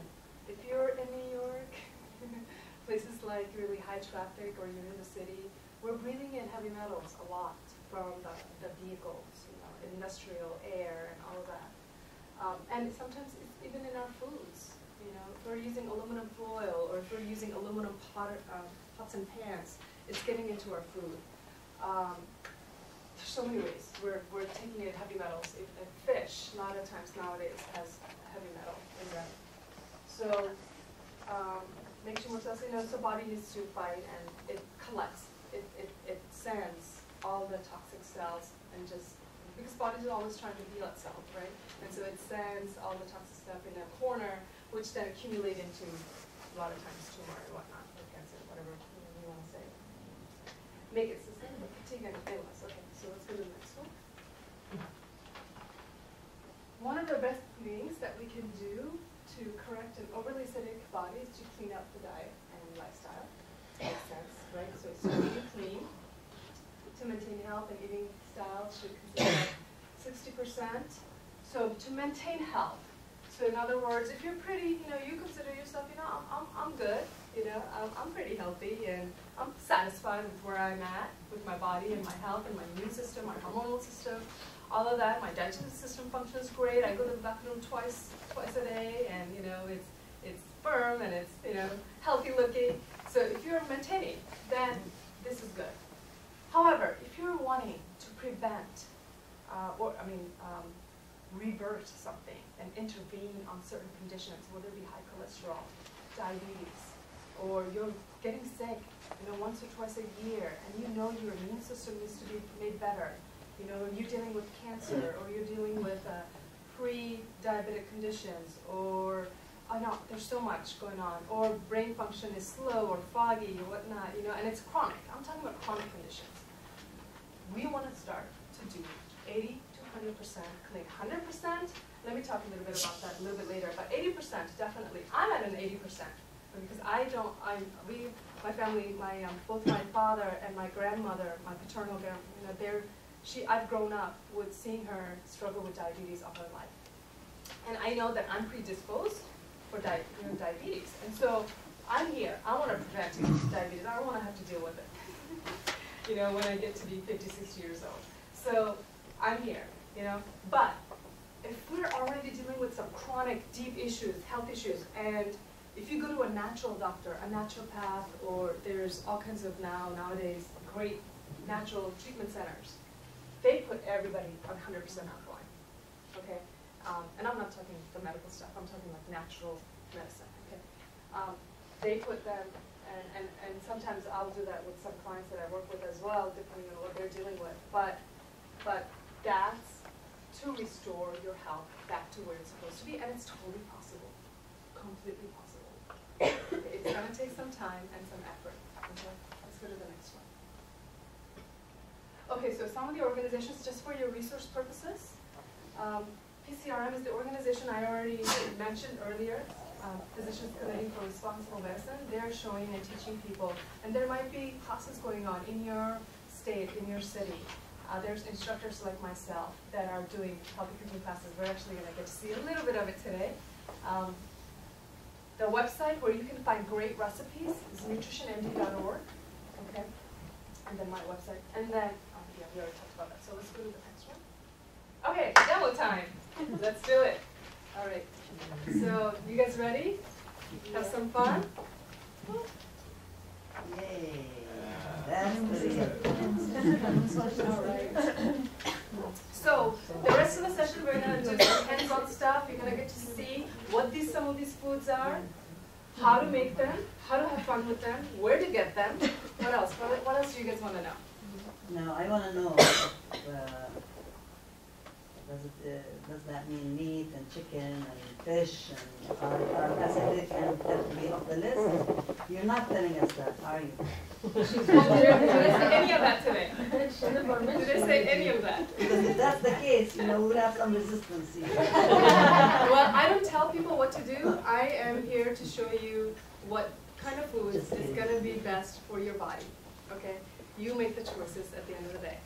If you're in New York, <laughs> places like really high traffic or you're in the city, we're breathing in heavy metals a lot from the, the vehicles, you know, industrial air and all of that. Um, and sometimes it's even in our foods, you know, if we're using aluminum foil or if we're using aluminum pot, um, pots and pans, it's getting into our food. Um, there's so many ways we're, we're taking in heavy metals. If, fish, a lot of times nowadays, has heavy metal in them. So, um, makes you more cells, you know, so body needs to fight and it collects, it, it, it sends all the toxic cells and just, because body is always trying to heal itself, right? And so it sends all the toxic stuff in a corner, which then accumulate into a lot of times tumor and whatnot, or cancer, whatever you want to say make it Okay, so let's go to the next one. One of the best things that we can do to correct an overly acidic body is to clean up the diet and lifestyle. Makes sense, right? So it's really clean, to maintain health and eating style should consider sixty percent. So to maintain health. So in other words, if you're pretty, you know, you consider yourself, you know, I'm, I'm, I'm good, you know, I'm, I'm pretty healthy and I'm satisfied with where I'm at with my body and my health and my immune system, my hormonal system, all of that. My digestive system functions great. I go to the bathroom twice twice a day, and you know it's it's firm and it's you know healthy looking. So if you're maintaining, then this is good. However, if you're wanting to prevent, uh, or I mean, um, revert something and intervene on certain conditions, whether it be high cholesterol, diabetes, or you're getting sick, you know, once or twice a year, and you know your immune system needs to be made better. You know, you're dealing with cancer, or you're dealing with uh, pre-diabetic conditions, or I know there's so much going on, or brain function is slow or foggy or whatnot, you know, and it's chronic. I'm talking about chronic conditions. We want to start to do 80 to 100% clean. 100%, let me talk a little bit about that a little bit later, but 80% definitely. I'm at an 80% because I don't, I'm, we, my family, my, um, both my father and my grandmother, my paternal grandmother, you know, they're, she, I've grown up with seeing her struggle with diabetes all her life. And I know that I'm predisposed for di you know, diabetes. And so I'm here. I want to prevent diabetes. I don't want to have to deal with it. <laughs> you know, when I get to be 50, 60 years old. So I'm here, you know. But if we're already dealing with some chronic, deep issues, health issues, and if you go to a natural doctor, a naturopath, or there's all kinds of now, nowadays, great natural treatment centers, they put everybody on 100% alkaline, okay? Um, and I'm not talking the medical stuff, I'm talking like natural medicine, okay? Um, they put them, and, and, and sometimes I'll do that with some clients that I work with as well, depending on what they're dealing with. But, but that's to restore your health back to where it's supposed to be, and it's totally possible, completely possible. It's gonna take some time and some effort, okay? Let's go to the next one. Okay, so some of the organizations, just for your resource purposes, um, PCRM is the organization I already mentioned earlier, um, Physicians Committee for Responsible Medicine. They're showing and teaching people, and there might be classes going on in your state, in your city. Uh, there's instructors like myself that are doing healthy cooking classes. We're actually going to get to see a little bit of it today. Um, the website where you can find great recipes is nutritionmd.org. Okay, and then my website, and then um, yeah, we already talked about that. So let's go to the next one. Okay, demo time. <laughs> Let's do it. All right. So you guys ready? Have some fun. Yay, that's the <laughs> <laughs> All right. So the rest of the session, we're gonna do some hands-on stuff. You're gonna get to see what these some of these foods are, how to make them, how to have fun with them, where to get them. What else? What, what else do you guys want to know? Now, I wanna know, the, Does it, uh, does that mean meat and chicken and fish and acidic and to be off the list? You're not telling us that, are you? <laughs> Did I say any of that today? Did I say any of that? Because if that's the case, you know, we would have some resistance here. <laughs> Well, I don't tell people what to do. I am here to show you what kind of foods is gonna be best for your body, okay? You make the choices at the end of the day.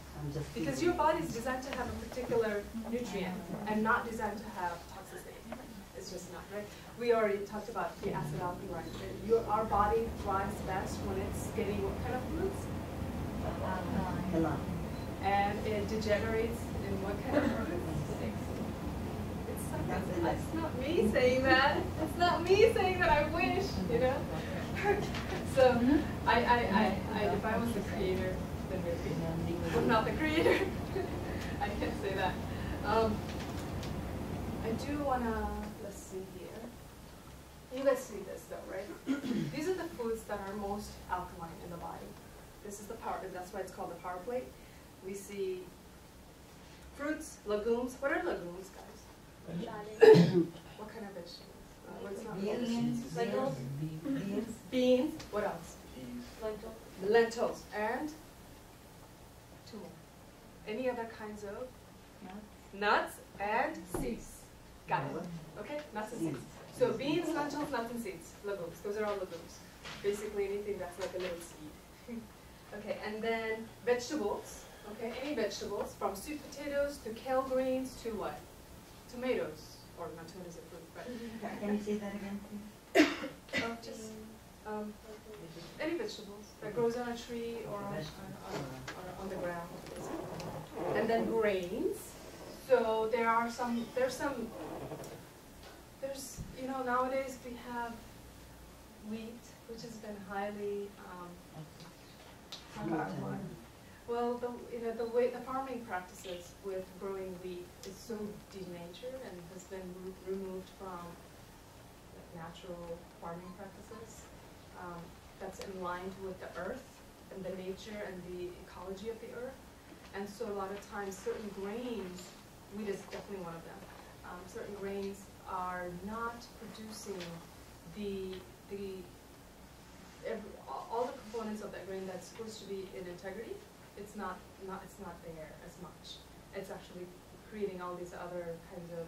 Because your body is designed to have a particular nutrient and not designed to have toxicity. It's just not, right? We already talked about the acid alkaline. Your, our body thrives best when it's getting what kind of foods? And it degenerates in what kind of foods? It's That's it's not me saying that. It's not me saying that, I wish, you know? <laughs> So, I, I, I, I, if I was the creator, then maybe. I'm not the creator. <laughs> I can't say that. Um, I do wanna, let's see here. You guys see this though, right? <clears throat> These are the foods that are most alkaline in the body. This is the power, that's why it's called the power plate. We see fruits, legumes. What are legumes, guys? <coughs> What kind of vegetables? Uh, what's not Beans. Lentils. Beans. Beans. What else? Beans. Lentils. Lentils. And two more. Any other kinds of nuts and seeds. Got it. Okay, nuts and seeds. So beans, lentils, nuts and seeds, legumes. Those are all legumes. Basically anything that's like a little seed. <laughs> okay, and then vegetables. Okay, any vegetables from sweet potatoes to kale greens to what? Tomatoes, or not tomatoes are fruit, but <laughs> Can you say that again, please? <coughs> oh, just um, any vegetables that grows on a tree or on, on, on, or on the ground. And then grains. So there are some, there's some, there's, you know, nowadays we have wheat, which has been highly, um, well, the, you know, the way, the farming practices with growing wheat is so denatured and has been re- removed from natural farming practices. Um, that's in line with the earth and the nature and the ecology of the earth. And so a lot of times certain grains, wheat is definitely one of them, um, certain grains are not producing the, the, every, all the components of that grain that's supposed to be in integrity, it's not, not, it's not there as much. It's actually creating all these other kinds of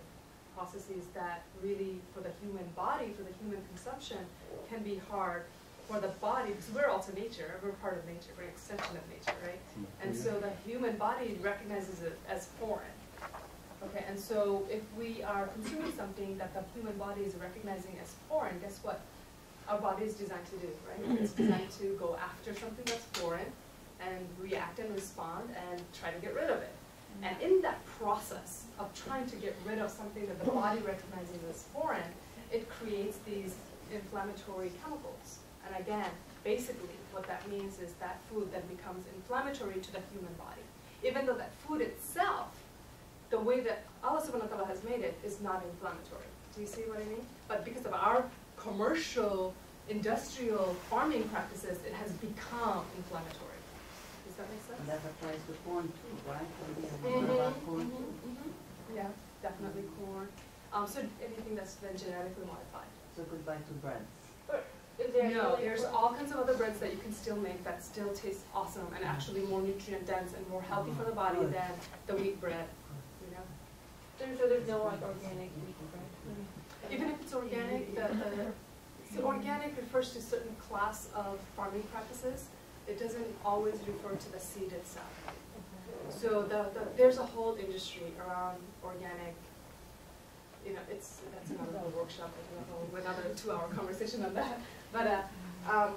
processes that really, for the human body, for the human consumption, can be hard for the body, because we're also nature, we're part of nature, we're an extension of nature, right? Mm-hmm. And so the human body recognizes it as foreign. Okay, and so if we are consuming something that the human body is recognizing as foreign, guess what? Our body is designed to do, right? Mm-hmm. It's designed to go after something that's foreign and react and respond and try to get rid of it. Mm-hmm. And in that process of trying to get rid of something that the body recognizes as foreign, it creates these inflammatory chemicals. And again, basically what that means is that food then becomes inflammatory to the human body. Even though that food itself, the way that Allah subhanahu wa ta'ala has made it is not inflammatory. Do you see what I mean? But because of our commercial, industrial farming practices, it has become inflammatory. Does that make sense? And that applies to corn too, right? Heard about corn mhm, too. mhm. Yeah, definitely corn. Um, so anything that's been genetically modified. So goodbye to breads. Is there No, any- there's all kinds of other breads that you can still make that still taste awesome and actually more nutrient dense and more healthy for the body Good. than the wheat bread, you know? There's, so there's no like organic wheat bread? Even if it's organic, the, the, so organic refers to a certain class of farming practices. It doesn't always refer to the seed itself. So the, the, there's a whole industry around organic, you know, it's, that's another whole workshop, another, another two-hour conversation on that. But, uh, um,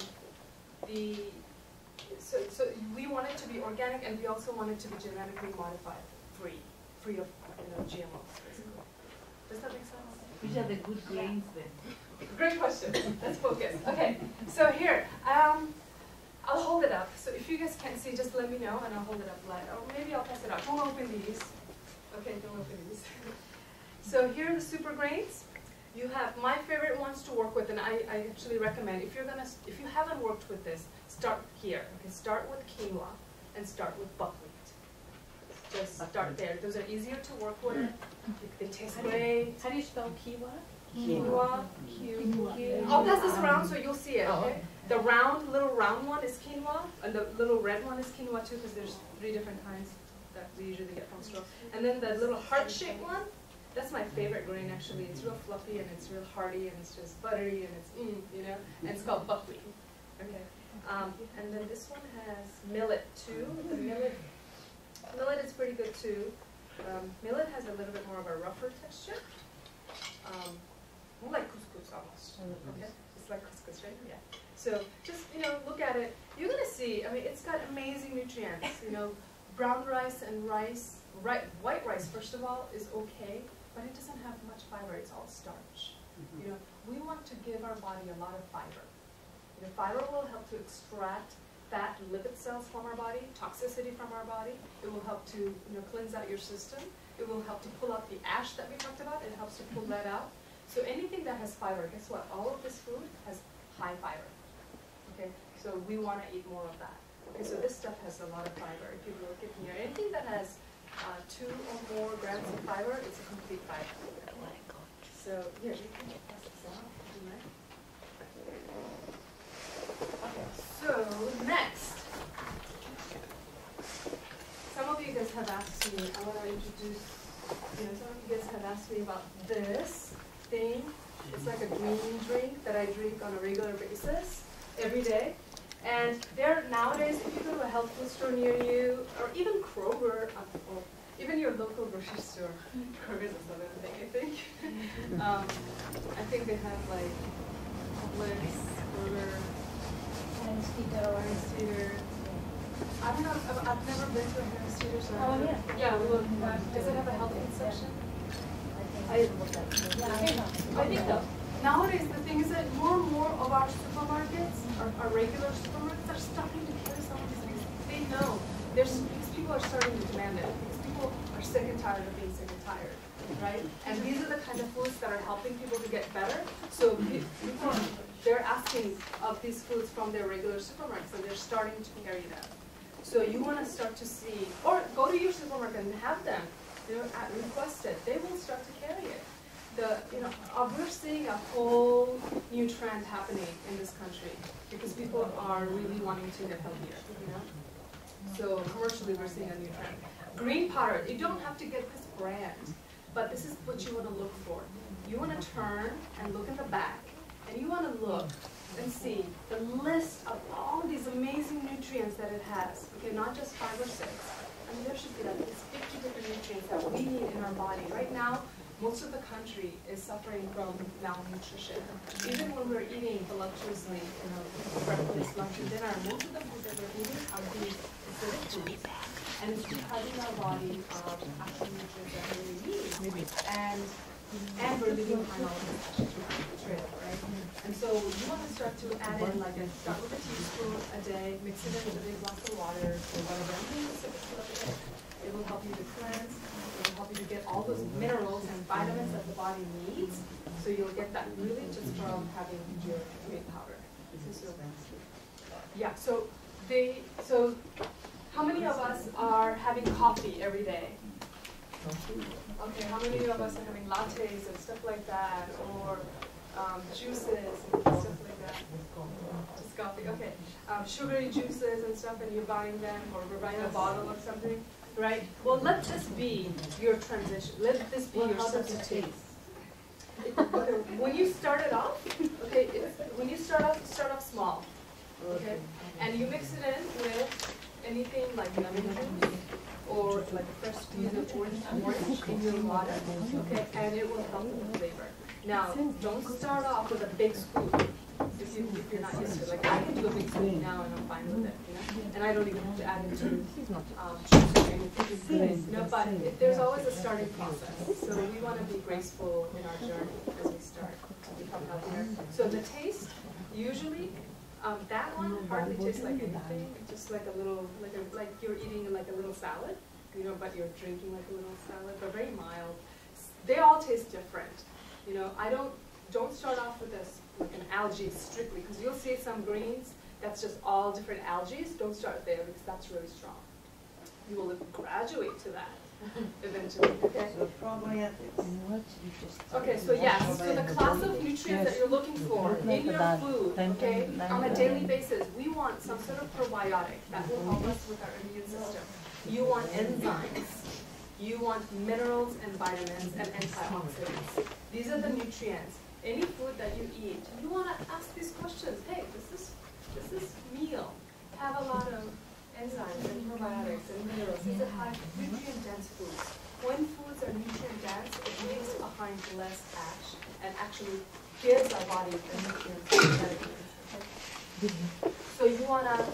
the, so, so we want it to be organic and we also want it to be genetically modified, free, free of, you know, GMOs, basically. Does that make sense? Which are the good grains then? <laughs> Great question. Let's focus. Okay, so here, um, I'll hold it up. So if you guys can't see, just let me know and I'll hold it up light. Or maybe I'll pass it out. Don't open these. Okay, don't open these. <laughs> so here are the super grains. You have my favorite ones to work with, and I, I actually recommend if you're gonna, if you haven't worked with this, start here. Okay, start with quinoa and start with buckwheat. just start there. Those are easier to work with. Mm. They taste great. How do you spell quinoa? Quinoa. Q- I'll pass this around so you'll see it. Oh, Okay. The round, little round one is quinoa, and the little red one is quinoa too, because there's three different kinds that we usually get from store. And then the little heart-shaped one, that's my favorite grain actually. It's real fluffy and it's real hearty and it's just buttery and it's mm, you know. And it's called buckwheat. Okay. Um, and then this one has millet too. The millet, millet is pretty good too. Um, millet has a little bit more of a rougher texture. Um, more like couscous almost. Okay. It's like couscous, right? Yeah. So just you know, look at it. You're gonna see. I mean, it's got amazing nutrients. You know, brown rice and rice, right, white rice first of all is okay, but it doesn't have much fiber. It's all starch. Mm-hmm. You know, we want to give our body a lot of fiber. You know, fiber will help to extract fat and lipid cells from our body, toxicity from our body. It will help to you know cleanse out your system. It will help to pull out the ash that we talked about. It helps to pull that out. So anything that has fiber, guess what? All of this food has high fiber. Okay, so we want to eat more of that. Okay, so this stuff has a lot of fiber. If you look at here, anything that has uh, two or more grams of fiber, it's a complete fiber. So here, you can pass this out. Okay, so next, some of you guys have asked me. I want to introduce. You know, some of you guys have asked me about this thing. It's like a green drink that I drink on a regular basis every day. And there nowadays, if you go to a health food store near you, or even Kroger, uh, or even your local grocery store, <laughs> Kroger's a southern thing, I think. <laughs> um, I think they have like Publix, Kroger, Harris Teeter. I don't know. I've, I've never been to a Harris Teeter, so Oh, yeah. yeah. We will. Uh, does it have a health food section? I, I think so. Nowadays, the thing is that more and more of our supermarkets, our, our regular supermarkets, are starting to carry some of these things. They know. There's because people are starting to demand it. Because people are sick and tired of being sick and tired, right? And these are the kind of foods that are helping people to get better. So people, they're asking of these foods from their regular supermarkets, and they're starting to carry them. So you want to start to see, or go to your supermarket and have them, request it. They will start to carry it the, you know, we're seeing a whole new trend happening in this country because people are really wanting to live healthier, you know? So commercially, we're seeing a new trend. Green powder, you don't have to get this brand, but this is what you want to look for. You want to turn and look at the back, and you want to look and see the list of all these amazing nutrients that it has. Okay, not just five or six. I mean, there should be at least 50 different nutrients that we need in our body. Right now, most of the country is suffering from malnutrition. Even when we're eating voluptuously, you know, breakfast, lunch, and dinner, most of the food that we're eating are these acidic foods. And it's depriving our body of actual nutrients that we really need. And, and we're leaving behind all of this trail, right? And so you want to start to add in like a, start with a teaspoon a day, mix it in with a big glass of water or whatever. and then sip it throughout the day. It will help you to cleanse, it help you to get all those minerals and vitamins that the body needs. So you'll get that really just from having your green powder. Yeah, so they, so how many of us are having coffee every day? Okay, how many of us are having lattes and stuff like that, or um, juices and stuff like that? Just coffee, okay. Um, sugary juices and stuff, and you're buying them, or we're buying a bottle or something, right? Well, let this be your transition. Let this be your substitute. <laughs> When you start it off, okay, when you start off, start off small, okay? And you mix it in with anything like lemon juice, or like a fresh squeeze of orange, orange in your water, okay? And it will help with the flavor. Now, don't start off with a big scoop if you, if you're not used to it. Like, I can do a big scoop now and I'm fine with it, you know? And I don't even have to add into, um, anything. No, but it- there's always a starting process. So we want to be graceful in our journey as we start to become healthier. So the taste, usually, um, that one hardly tastes like anything. It's just like a little, like a, like you're eating like a little salad, you know, but you're drinking like a little salad, but very mild. They all taste different. You know, I don't, don't start off with this, like an algae strictly, because you'll see some greens, that's just all different algae. Don't start there because that's really strong. you will graduate to that <laughs> eventually, okay? So probiotics. Okay, so yes, so the class of nutrients that you're looking for in your food, okay, on a daily basis, we want some sort of probiotic that will help us with our immune system. You want enzymes, you want minerals and vitamins and antioxidants. These are the nutrients. Any food that you eat, you wanna ask these questions, hey, does this, does this meal have a lot of enzymes and probiotics and minerals? Is it high nutrient dense foods? When foods are nutrient dense, it leaves behind less ash and actually gives our body the nutrients that it needs. So you wanna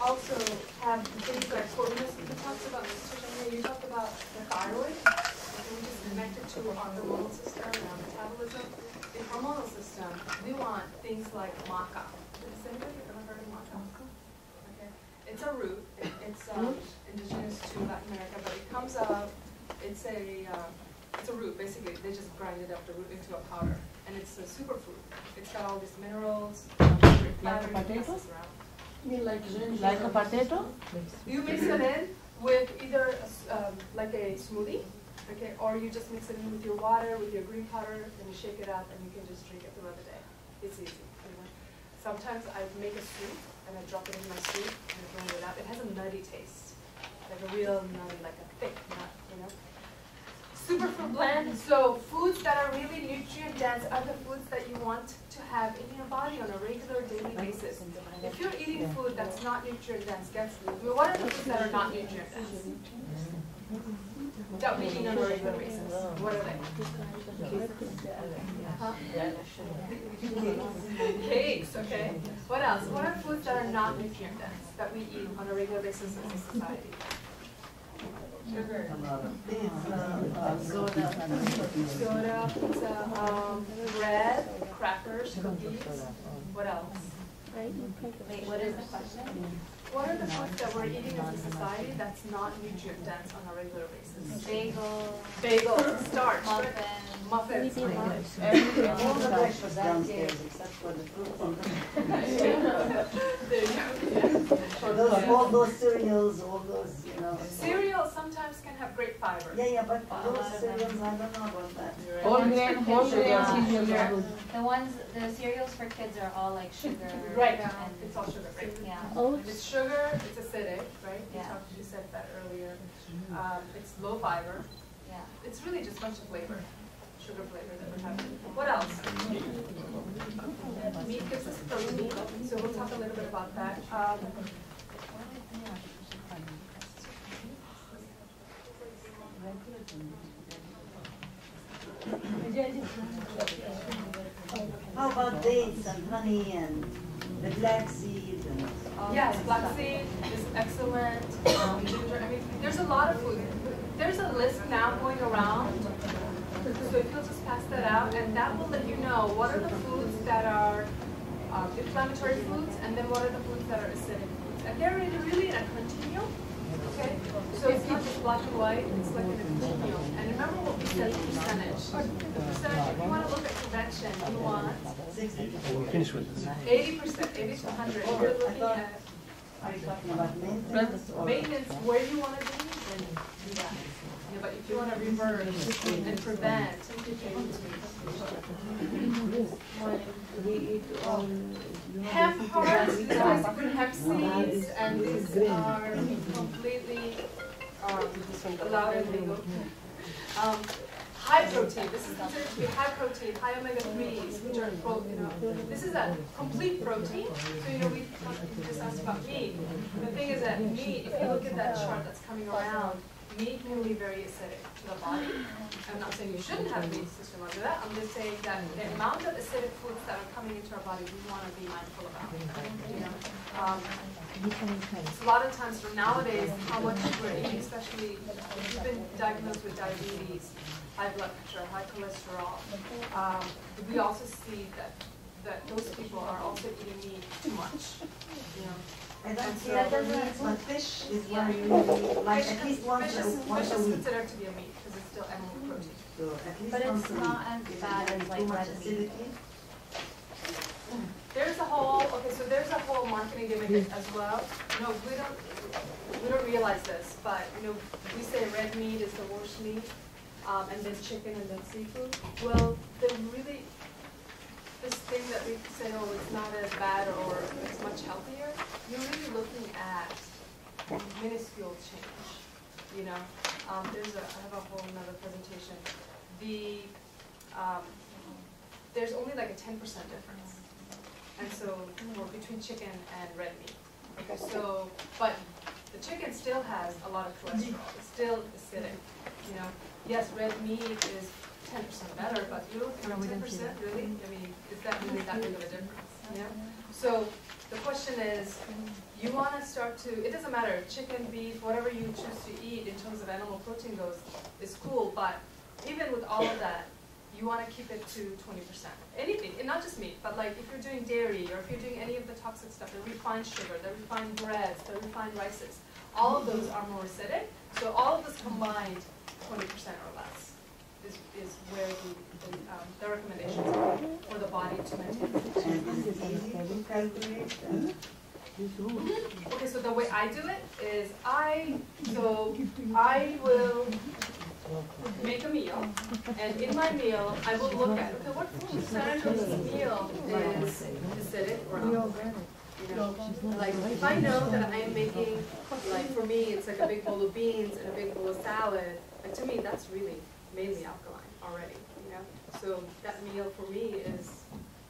also have things like, instance, you talked about. You talked about the thyroid, and we just connected to our hormonal system and our metabolism. The hormonal system, we want things like maca. Has anybody ever heard of maca? Okay, it's a root, It- it's um, indigenous to Latin America, but it comes out, it's a, uh, it's a root, basically, they just grind it up, the root into a powder, and it's a superfood. It's got all these minerals, um, Like a fiber, it potato? passes around. Like a potato? You mix it in with either a s- um, like a smoothie, okay, or you just mix it in with your water, with your green powder, and you shake it up, and you can just drink it throughout the day. It's easy. Sometimes I make a soup and I drop it in my soup and I blend it up. It has a nutty taste, like a real nutty, like a thick nut, you know. Superfood blend. So foods that are really nutrient dense are the foods that you want to have in your body on a regular daily basis. If you're eating food that's not nutrient dense, guess what are the foods that are not nutrient dense? On a regular basis. What are they? Cakes, okay. What else? What are foods that are not nutrient dense that we eat on a regular basis as a society? Sugar. Uh, soda. Soda, pizza, um, bread, crackers, cookies. What else? Wait, what is the question? What are the foods that we're eating as a society that's not nutrient dense on a regular basis? Bagel, Bagel, starch, muffin. Muffins. All the breakfast downstairs except for the fruits and the. There. Those, all those cereals, all those, you know. Cereals sometimes can have great fiber. Yeah, yeah, but those cereals, I don't know about that. Whole grain, whole grain Yeah. cereals are. The ones, the cereals for kids are all like sugar. Right, and- it's all sugar, right? Yeah. If it's sugar, it's acidic, right? You Yeah. talked, you said that earlier. Um, it's low fiber. Yeah. It's really just a bunch of flavor, sugar flavor that we're having. What else? Meat gives us protein, so we'll talk a little bit about that. Um, How about dates and honey and the black seed and? Yes, flaxseed is excellent. Um, ginger, I mean, there's a lot of food. There's a list now going around. So if you'll just pass that out, and that will let you know what are the foods that are um, inflammatory foods, and then what are the foods that are acidic foods. And they're really, really in a continuum. Okay, so it's not just black and white; it's like in a continuum. And remember what we said: percentage. The percentage. If you want to look at prevention, you want Sixty. Finish with this. eighty percent, eighty to hundred. You're looking at Are you talking about maintenance maintenance where you want to be, then do that. But if you want to reverse and prevent, hemp hearts, these are basically seeds, and these are completely um, allowed and legal. Um, high protein, this is considered to be high protein, high omega threes, which are, pro- you know, this is a complete protein. So, you know, we just asked about meat. The thing is that meat, if you look at that chart that's coming around, meat can be very acidic to the body. I'm not saying you shouldn't have a meat system under that, I'm just saying that the amount of acidic foods that are coming into our body, we wanna be mindful about, you know? Um, a lot of times from nowadays, how much we're eating, especially if you've been diagnosed with diabetes, high blood pressure, high cholesterol, um, we also see that, that those people are also eating meat too much, you know? I don't And see so- that meat, but fish is one you really, like Fish at is- least once fish a, is- once Fish is considered to be a meat, because it's still animal protein. So at least But it's once a week. not as bad as, like, much red meat. There's a whole, okay, so there's a whole marketing gimmick as well. No, we don't, we don't realize this, but, you know, we say red meat is the worst meat, um, and then chicken and then seafood. Well, the really, this thing that we say, oh, it's not as bad or it's much healthier, you're really looking at minuscule change, you know? Um, there's a, I have a whole nother presentation. The, um, there's only like a ten percent difference. And so, for between chicken and red meat. Okay, so, but the chicken still has a lot of cholesterol, it's still acidic, you know? Yes, red meat is ten percent better, but looking at ten percent, really? I mean, is that really that big of a difference, you know? So, the question is, you wanna start to, it doesn't matter, chicken, beef, whatever you choose to eat in terms of animal protein goes, is cool, but even with all of that, you wanna keep it to twenty percent. Anything, and not just meat, but like if you're doing dairy, or if you're doing any of the toxic stuff, the refined sugar, the refined breads, the refined rices, all of those are more acidic, so all of this combined, twenty percent or less is, is where the, the, um, the recommendations are for the body to maintain. Okay, so the way I do it is I, so I will make a meal, and in my meal, I will look at, okay, what percentage of this meal is acidic or? You know, like, if I know that I am making, like, for me, it's like a big bowl of beans and a big bowl of salad, like, to me, that's really mainly alkaline already, you know? So that meal for me is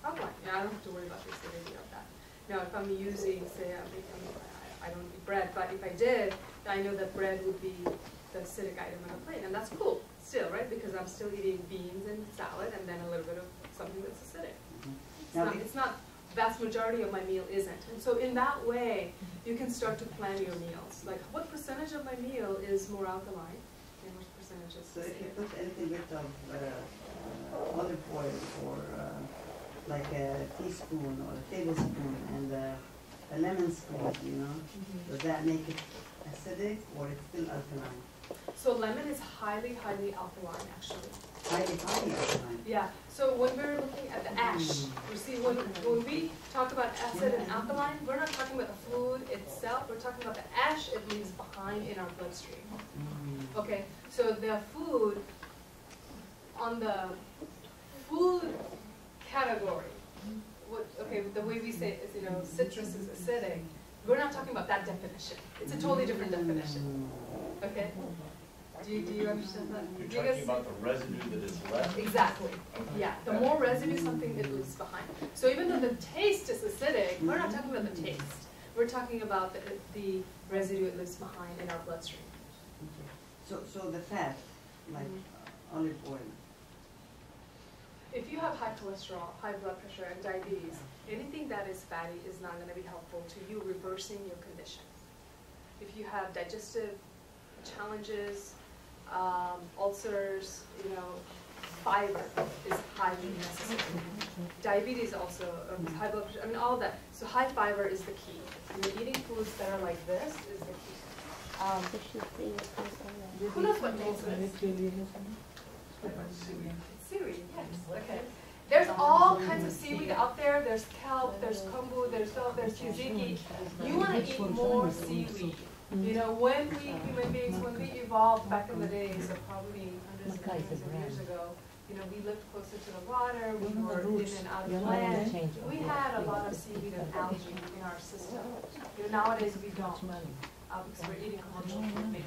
alkaline, and I don't have to worry about the acidity of that. Now, if I'm using, say, I'm, I'm- I I don't eat bread, but if I did, I know that bread would be the acidic item on the plate, and that's cool, still, right? Because I'm still eating beans and salad, and then a little bit of something that's acidic. It's Now, not, the- it's not, vast majority of my meal isn't. And so in that way, you can start to plan your meals. Like, what percentage of my meal is more alkaline, and what percentage is So if you put a little bit of uh, olive oil or uh, like a teaspoon or a tablespoon and uh, a lemon squeeze, you know, Mhm. does that make it acidic or it's still alkaline? So lemon is highly, highly alkaline, actually. Highly, highly alkaline. Yeah, so when we're looking at the ash, you see, when, when we talk about acid and alkaline, we're not talking about the food itself, we're talking about the ash it leaves behind in our bloodstream. Mm. Okay, so the food, on the food category, what, okay, the way we say it is, you know, citrus is acidic, we're not talking about that definition. It's a totally different definition, okay? Do you, do you understand that? You're Do you guys- talking about the residue that is left? Exactly, yeah, the more residue something it leaves behind. So even though the taste is acidic, we're not talking about the taste. We're talking about the, the residue it leaves behind in our bloodstream. So, so the fat, like uh, olive oil, If you have high cholesterol, high blood pressure, and diabetes, anything that is fatty is not gonna be helpful to you reversing your condition. If you have digestive challenges, um, ulcers, you know, fiber is highly necessary. Diabetes also, um, high blood pressure, I mean, all that. So high fiber is the key. And eating foods that are like this is the key. Um, who knows what maize is? Seaweed, yes, okay. There's all kinds of seaweed out there, there's kelp, there's kombu, there's, there's hijiki. You wanna eat more seaweed. You know, when we human beings, when we evolved back in the days, of probably hundreds and millions of years ago, you know, we lived closer to the water, we were in and out of land. We had a lot of seaweed and algae in our system. You know, nowadays we don't, uh, because we're eating commercial food.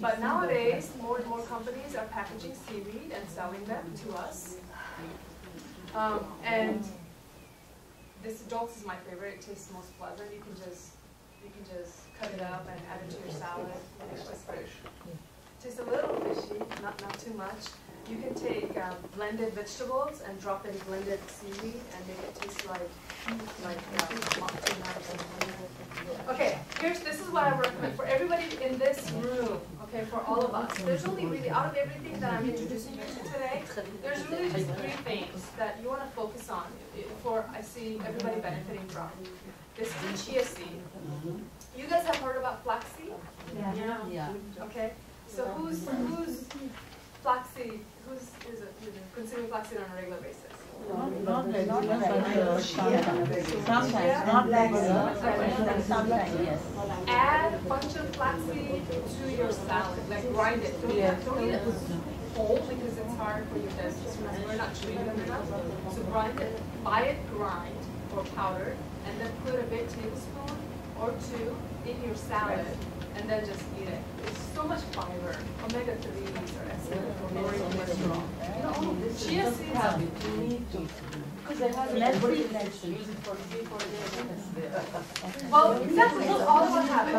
But nowadays, more and more companies are packaging seaweed and selling them to us. Um, and this dulse is my favorite, it tastes most pleasant, you can just, you can just cut it up and add it to your salad, it's just great. Tastes a little fishy, not, not too much. You can take um, blended vegetables and drop in blended seaweed and make it taste like, like, uh, mock tuna or something. Okay, here's, this is what I recommend for everybody in this room, okay, for all of us. There's only really, out of everything that I'm introducing you to today, there's really just three things that you wanna focus on for, I see everybody benefiting from. This is chia seed. You guys have heard about flaxseed? Yeah. Yeah. Okay, so who's, who's flaxseed, who's, consuming flaxseed on a regular basis? Not, not, regular. Sometimes, not regular. Sometimes, yes. Add bunch of flaxseed to your salad, like grind it. Don't, eat it whole because it's hard for your digestion. We're not chewing them enough. So grind it, buy it grind or powder, and then put a big tablespoon or two in your salad, and then just eat it. It's so much fiber, omega-3, she has excellent for lowering cholesterol. You know, all of this is Chia just seeds habit, you need to, because they have Let's everybody to use it for three, four days, and it's there. Well, exactly, it's all about habit.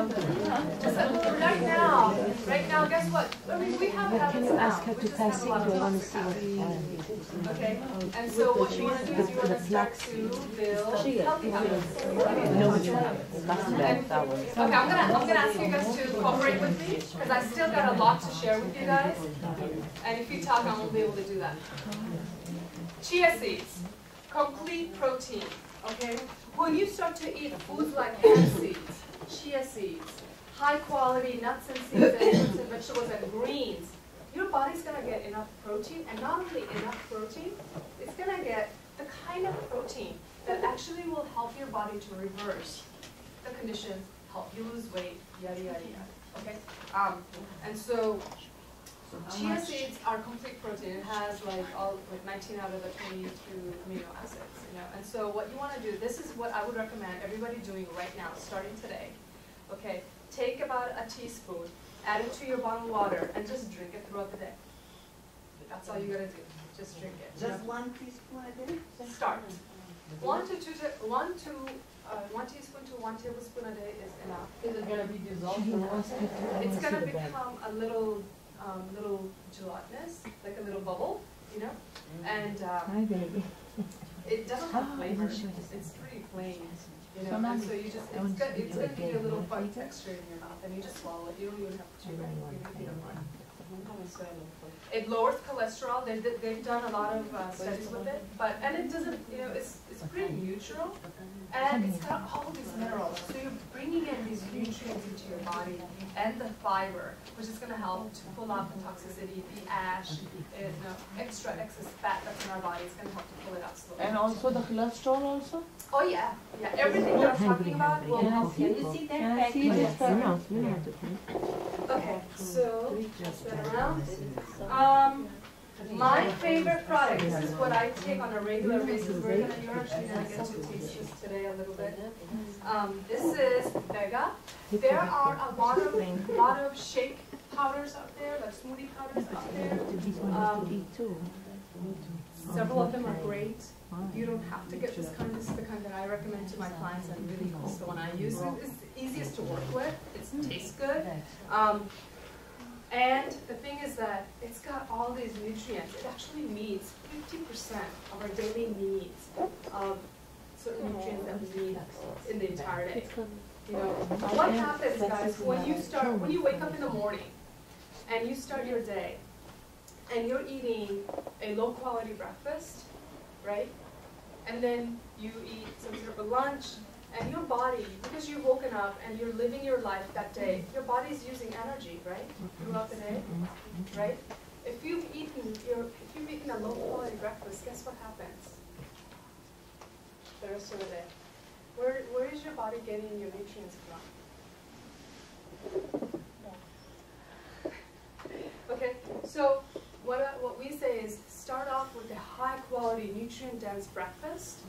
Just that right now, right now, guess what? I mean, we have habits now. We just have a lot of toxic habits. Okay? And so what you wanna do is you wanna start to build healthy habits. No, it's that's that one. Okay, I'm gonna, I'm gonna ask you guys to cooperate with me, because I still got a lot to share with you guys. And if you talk, I won't be able to do that. Chia seeds, complete protein, okay? When you start to eat foods like hemp seeds, chia seeds, high quality nuts and seeds and fruits and vegetables and greens, your body's gonna get enough protein, and not only enough protein, it's gonna get the kind of protein that actually will help your body to reverse the conditions, help you lose weight, yada, yada, yada, okay? Um, and so, chia seeds are complete protein, it has like all, like nineteen out of the twenty-two amino acids, you know? And so what you wanna do, this is what I would recommend everybody doing right now, starting today, okay? Take about a teaspoon, add it to your bottled water, and just drink it throughout the day. That's all you gotta do, just drink it. you know? Just one teaspoon a day? Start. One to two, ta- one to, uh, one teaspoon to one tablespoon a day is enough. Is it gonna be dissolved or not? It's gonna become a little, um, little gelatinous, like a little bubble, you know? And, um, it doesn't have flavor, it's pretty plain, you know? And so you just, it's gonna, it's gonna give you a little fun texture in your mouth, and you just swallow it, you don't even have to chew it, you don't need. It. Lowers cholesterol, they, did- they've done a lot of uh, studies with it, but, and it doesn't, you know, it's, it's pretty neutral. And it's got all these minerals, so you're bringing in these nutrients into your body and the fiber, which is gonna help to pull out the toxicity, the ash, and, you know, extra excess fat that's in our body, is gonna help to pull it out slowly. And also the cholesterol also? Oh, yeah, yeah, everything that I'm talking about will help Can you. you see that package? Okay, so, pass that around. Um, my favorite product, this is what I take on a regular basis, we're gonna, you're actually gonna get to taste this today a little bit. Um, this is Vega. There are a lot of, lot of shake powders out there, like smoothie powders out there. Um, Several of them are great. You don't have to get this kind, this is the kind that I recommend to my clients and really it's the one I use. It's the easiest to work with, it tastes good. Um, and the thing is that it's got all these nutrients. It actually meets fifty percent of our daily needs of certain nutrients that we need in the entire day. You know, what happens, guys, when you start, when you wake up in the morning and you start your day and you're eating a low-quality breakfast, right? And then you eat some sort of a lunch, and your body, because you've woken up and you're living your life that day, your body's using energy, right, throughout the day, right? If you've eaten your, if you've eaten a low-quality breakfast, guess what happens? The rest of the day. Where, where is your body getting your nutrients from? Okay, so what, I- what we say is start off with a high-quality, nutrient-dense breakfast.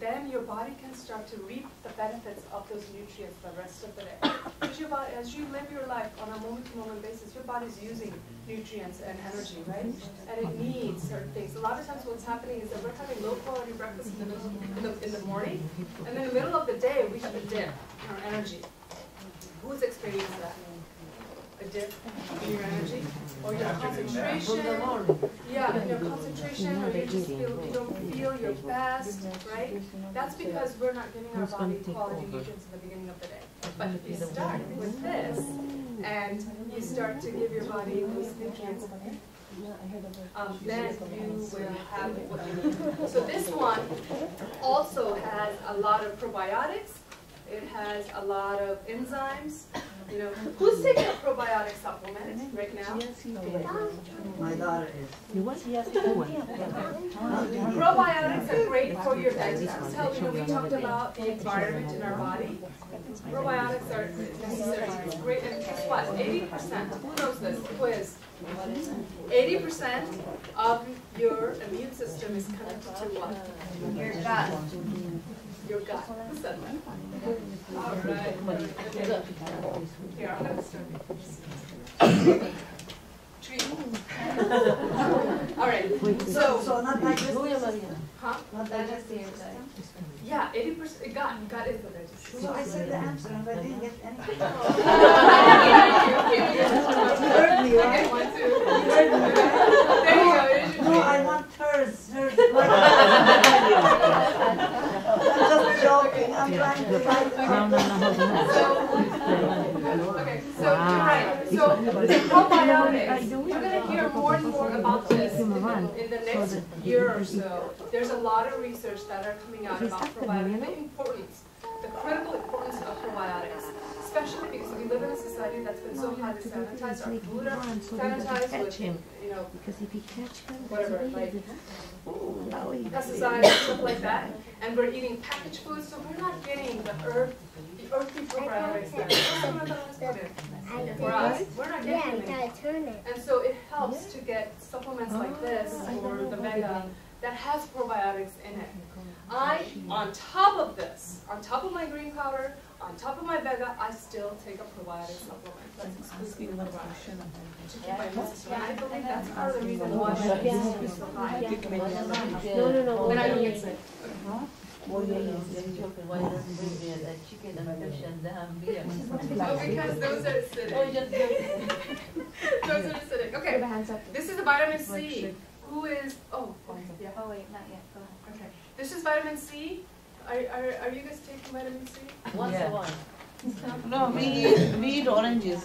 Then your body can start to reap the benefits of those nutrients the rest of the day. Your body, as you live your life on a moment-to-moment basis, your body's using nutrients and energy, right? And it needs certain things. A lot of times what's happening is that we're having low-quality breakfast in the in the, in the morning, and in the middle of the day, we have a dip in our energy. Who's experienced that? A dip in your energy? Or your concentration? Yeah, your concentration, or you just feel, you don't feel your best, right? That's because we're not giving our body quality nutrients in the beginning of the day. But if you start with this, and you start to give your body those nutrients, um, then you will have what you need. So this one also has a lot of probiotics. It has a lot of enzymes. You know, who's taking a probiotic supplement right now? My daughter is. Probiotics Probiotics are great for your digestion. Tell you know, we talked about the environment in our body. Probiotics are necessary. Great. And guess what? 80%, who knows this? Quiz. 80% of your immune system is connected to what? Your gut. Your gut. Who said that? All right. Here, I'm gonna start. Treat. <laughs> All right. So, So, so not digestive Julia huh? Not That is digestive your system? Yeah, 80% gut. Gut is the digestive. So I said the answer and I didn't get anything. You heard me, right? get one, too. You heard me, right? There you go, No. I want hers, <laughs> hers. I'm just joking, I'm trying to find. Okay, so you're right. So probiotics, you're gonna hear more and more about this in the, in the next year or so. There's a lot of research that are coming out about probiotics, the importance, the critical importance of probiotics. Especially because we live in a society that's been so highly sanitized, our food are sanitized with, you know, Because if you catch him, whatever, like now he pesticides and stuff like that, and we're eating packaged foods, so we're not getting the earth, the earthy probiotics that for us. We're not Yeah, getting you them. gotta turn it. And so it helps to get supplements like this or the Vega that has probiotics in it. I, on top of this, on top of my green powder, on top of my Vega, I still take a probiotic supplement. That's exclusively probiotic. To keep my immune system. And I believe that's part of the reason why my immune is so high. No, no, no. When I don't get sick. Well, you're why doesn't bring me that chicken and fish and the ham beer? Oh, because those are Oh, acidic. just joking. <laughs> Those are acidic. Okay, this is the vitamin C. Who is, oh, okay, yeah. Oh, wait, not yet, go ahead. Okay, this is vitamin C. Are, are, are you guys taking vitamin C? Once a Yeah. While. No, we eat, we eat oranges.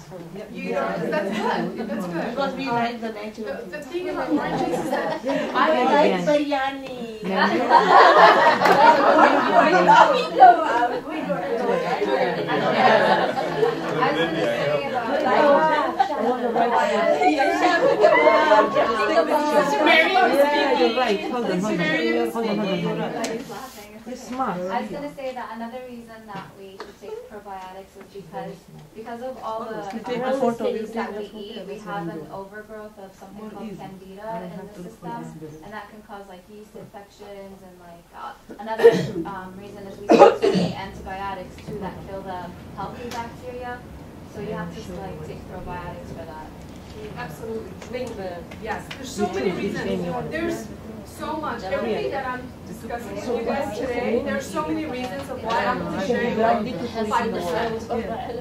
You don't, that's good, that's good. Because we like the The, natural. the thing about oranges is that <laughs> I like biryani. I was gonna say about. Sister Mary was Yeah, you're speaking. right. Hold on, hold on. Mary was Hold on, hold on, speaking. Hold on. Everybody's laughing. You're smart. I was gonna say that another reason that we should take probiotics is because, because of all the You take a um, photo, you things that we eat, we have an overgrowth of something called easy. candida in the to look for system, and that can cause like yeast infections and like, uh, another, um, reason is we take so many antibiotics too that kill the healthy bacteria, so you have to like take probiotics for that. Absolutely. Thank you. Yes, there's so many reasons. There's so much. Everything that I'm discussing with you guys today, there's so many reasons of why I'm only sharing like five percent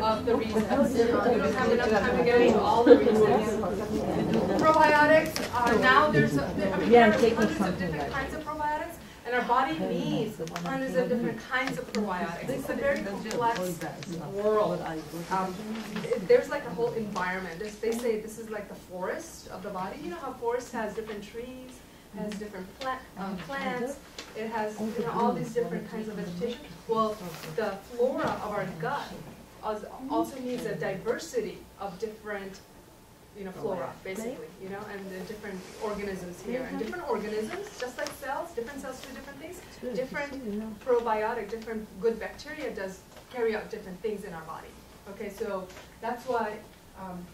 of the reasons. We don't have enough time to get into all the reasons. Probiotics, uh, now there's, a- there- I mean, there are hundreds of different kinds of probiotics, and our body needs hundreds of different kinds of probiotics. It's a very complex world. Um, there's like a whole environment. There's, they say this is like the forest of the body. You know how forest has different trees, has different plant, um, plants. It has you know all these different kinds of vegetation. Well, the flora of our gut also needs a diversity of different you know flora basically you know and the different organisms here and different organisms just like cells different cells do different things different probiotic, different good bacteria does carry out different things in our body. Okay, so that's why, um,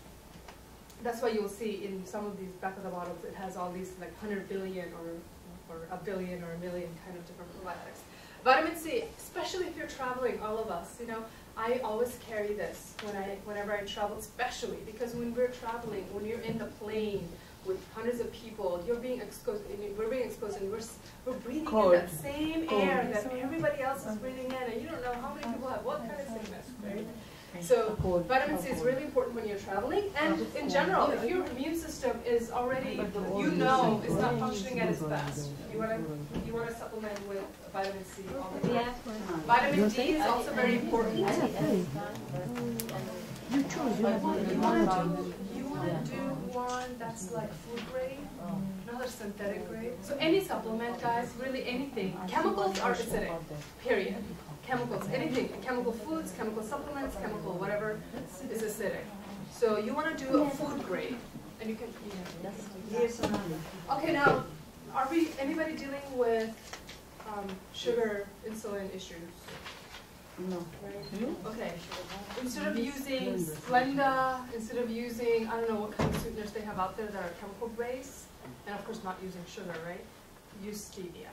that's why you'll see in some of these back of the bottles, it has all these like hundred billion or, or a billion or a million kind of different probiotics. Vitamin C, especially if you're traveling, all of us, you know, I always carry this when I, whenever I travel, especially because when we're traveling, when you're in the plane with hundreds of people, you're being exposed, we're being exposed, and we're, we're breathing in that same air that everybody else is breathing in, and you don't know how many people have what kind of sickness, right? So vitamin C is really important when you're traveling, and in general, if your immune system is already, you know, is not functioning at its best, you wanna, you wanna supplement with vitamin C all the time. Yeah. Vitamin D is also very important. You choose. You have You wanna do, you wanna do one that's like food grade, oh. another synthetic grade. So any supplement, guys, really anything. Chemicals are acidic, period. Chemicals, anything, chemical foods, chemical supplements, chemical whatever is acidic. So you wanna do a food grade, and you can, Yes, Okay, now, are we, anybody dealing with, um, sugar, insulin issues? No. Okay, instead of using Splenda, instead of using, I don't know what kind of sweeteners they have out there that are chemical based, and of course not using sugar, right? Use stevia.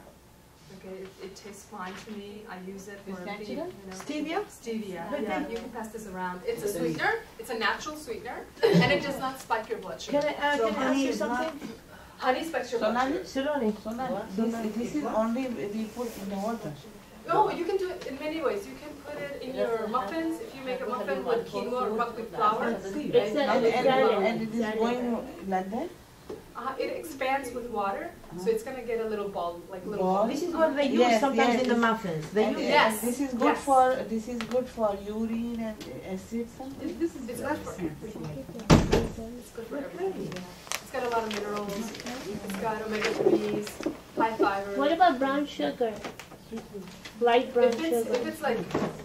Okay, it, it tastes fine to me, I use it for, Is you know. Stevia? Stevia, yeah, you can pass this around. It's a sweetener, it's a natural sweetener, <coughs> and it does not spike your blood sugar. Can I, uh, So can I ask you is something? Honey spikes your blood sugar. Sonali, Sonali, this, this is only we put in the water. No, you can do it in many ways. You can put it in your muffins, if you make a muffin with quinoa or buckwheat flour. And, and, and it is going like that? Uh, it expands with water, so it's gonna get a little ball, like little Ball? ball. This is what they use Yes, sometimes yes, in the muffins. They And, use Yes, This is good yes. for, this is good for urine and acid something? It's good for everything. It's good for everything. It's got a lot of minerals. It's got omega threes, high fiber. What about brown sugar? Light brown If it's, if it's like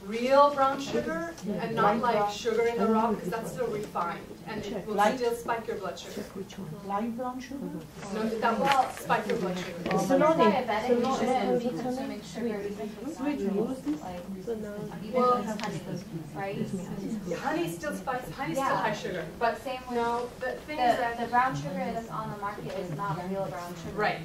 real brown sugar and not like sugar in the raw, because that's still refined and it will Light? still spike your blood sugar. Mm-hmm. Light brown sugar? No, that will spike your blood sugar. If you're diabetic, you shouldn't be consuming sugar even if it's Which natural. use this? Like, Banana. even Well- it's honey, right? Honey still spikes, honey's still high sugar, But same with, no, the thing is the, that. the brown sugar that's on the market is not real brown sugar. Right,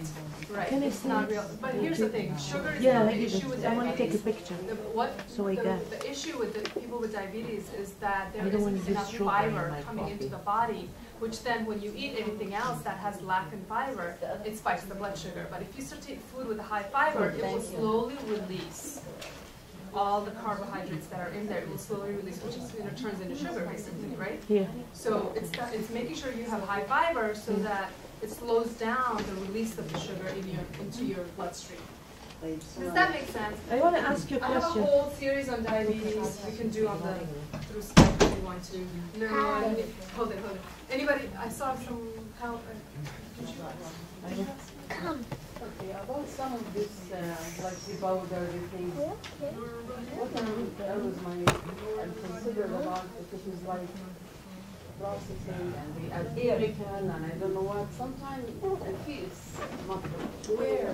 right, it's not real, but here's the thing, sugar is Yeah, not the issue is. with I want to take a picture. The, what, So I the, the issue with the people with diabetes is that there I don't wanna isn't use enough fiber my coming into the body, which then when you eat anything else that has lack in fiber, it spikes the blood sugar. But if you start to eat food with a high fiber, it will slowly release all the carbohydrates that are in there. It will slowly release, which is, you know, turns into sugar basically, right? Here. So it's, that- it's making sure you have high fiber so that it slows down the release of the sugar in your, into your bloodstream. Does that make sense? I want to ask you a I have a whole series on diabetes we can do on the, through Skype if you want to. No, I mean, hold it, hold it. Anybody, I saw some, how, uh, did you? <coughs> Okay, about some of this, uh, like the powder, the things, what I always my, I consider about it, it is like processing and the American and I don't know what, sometimes it feels where,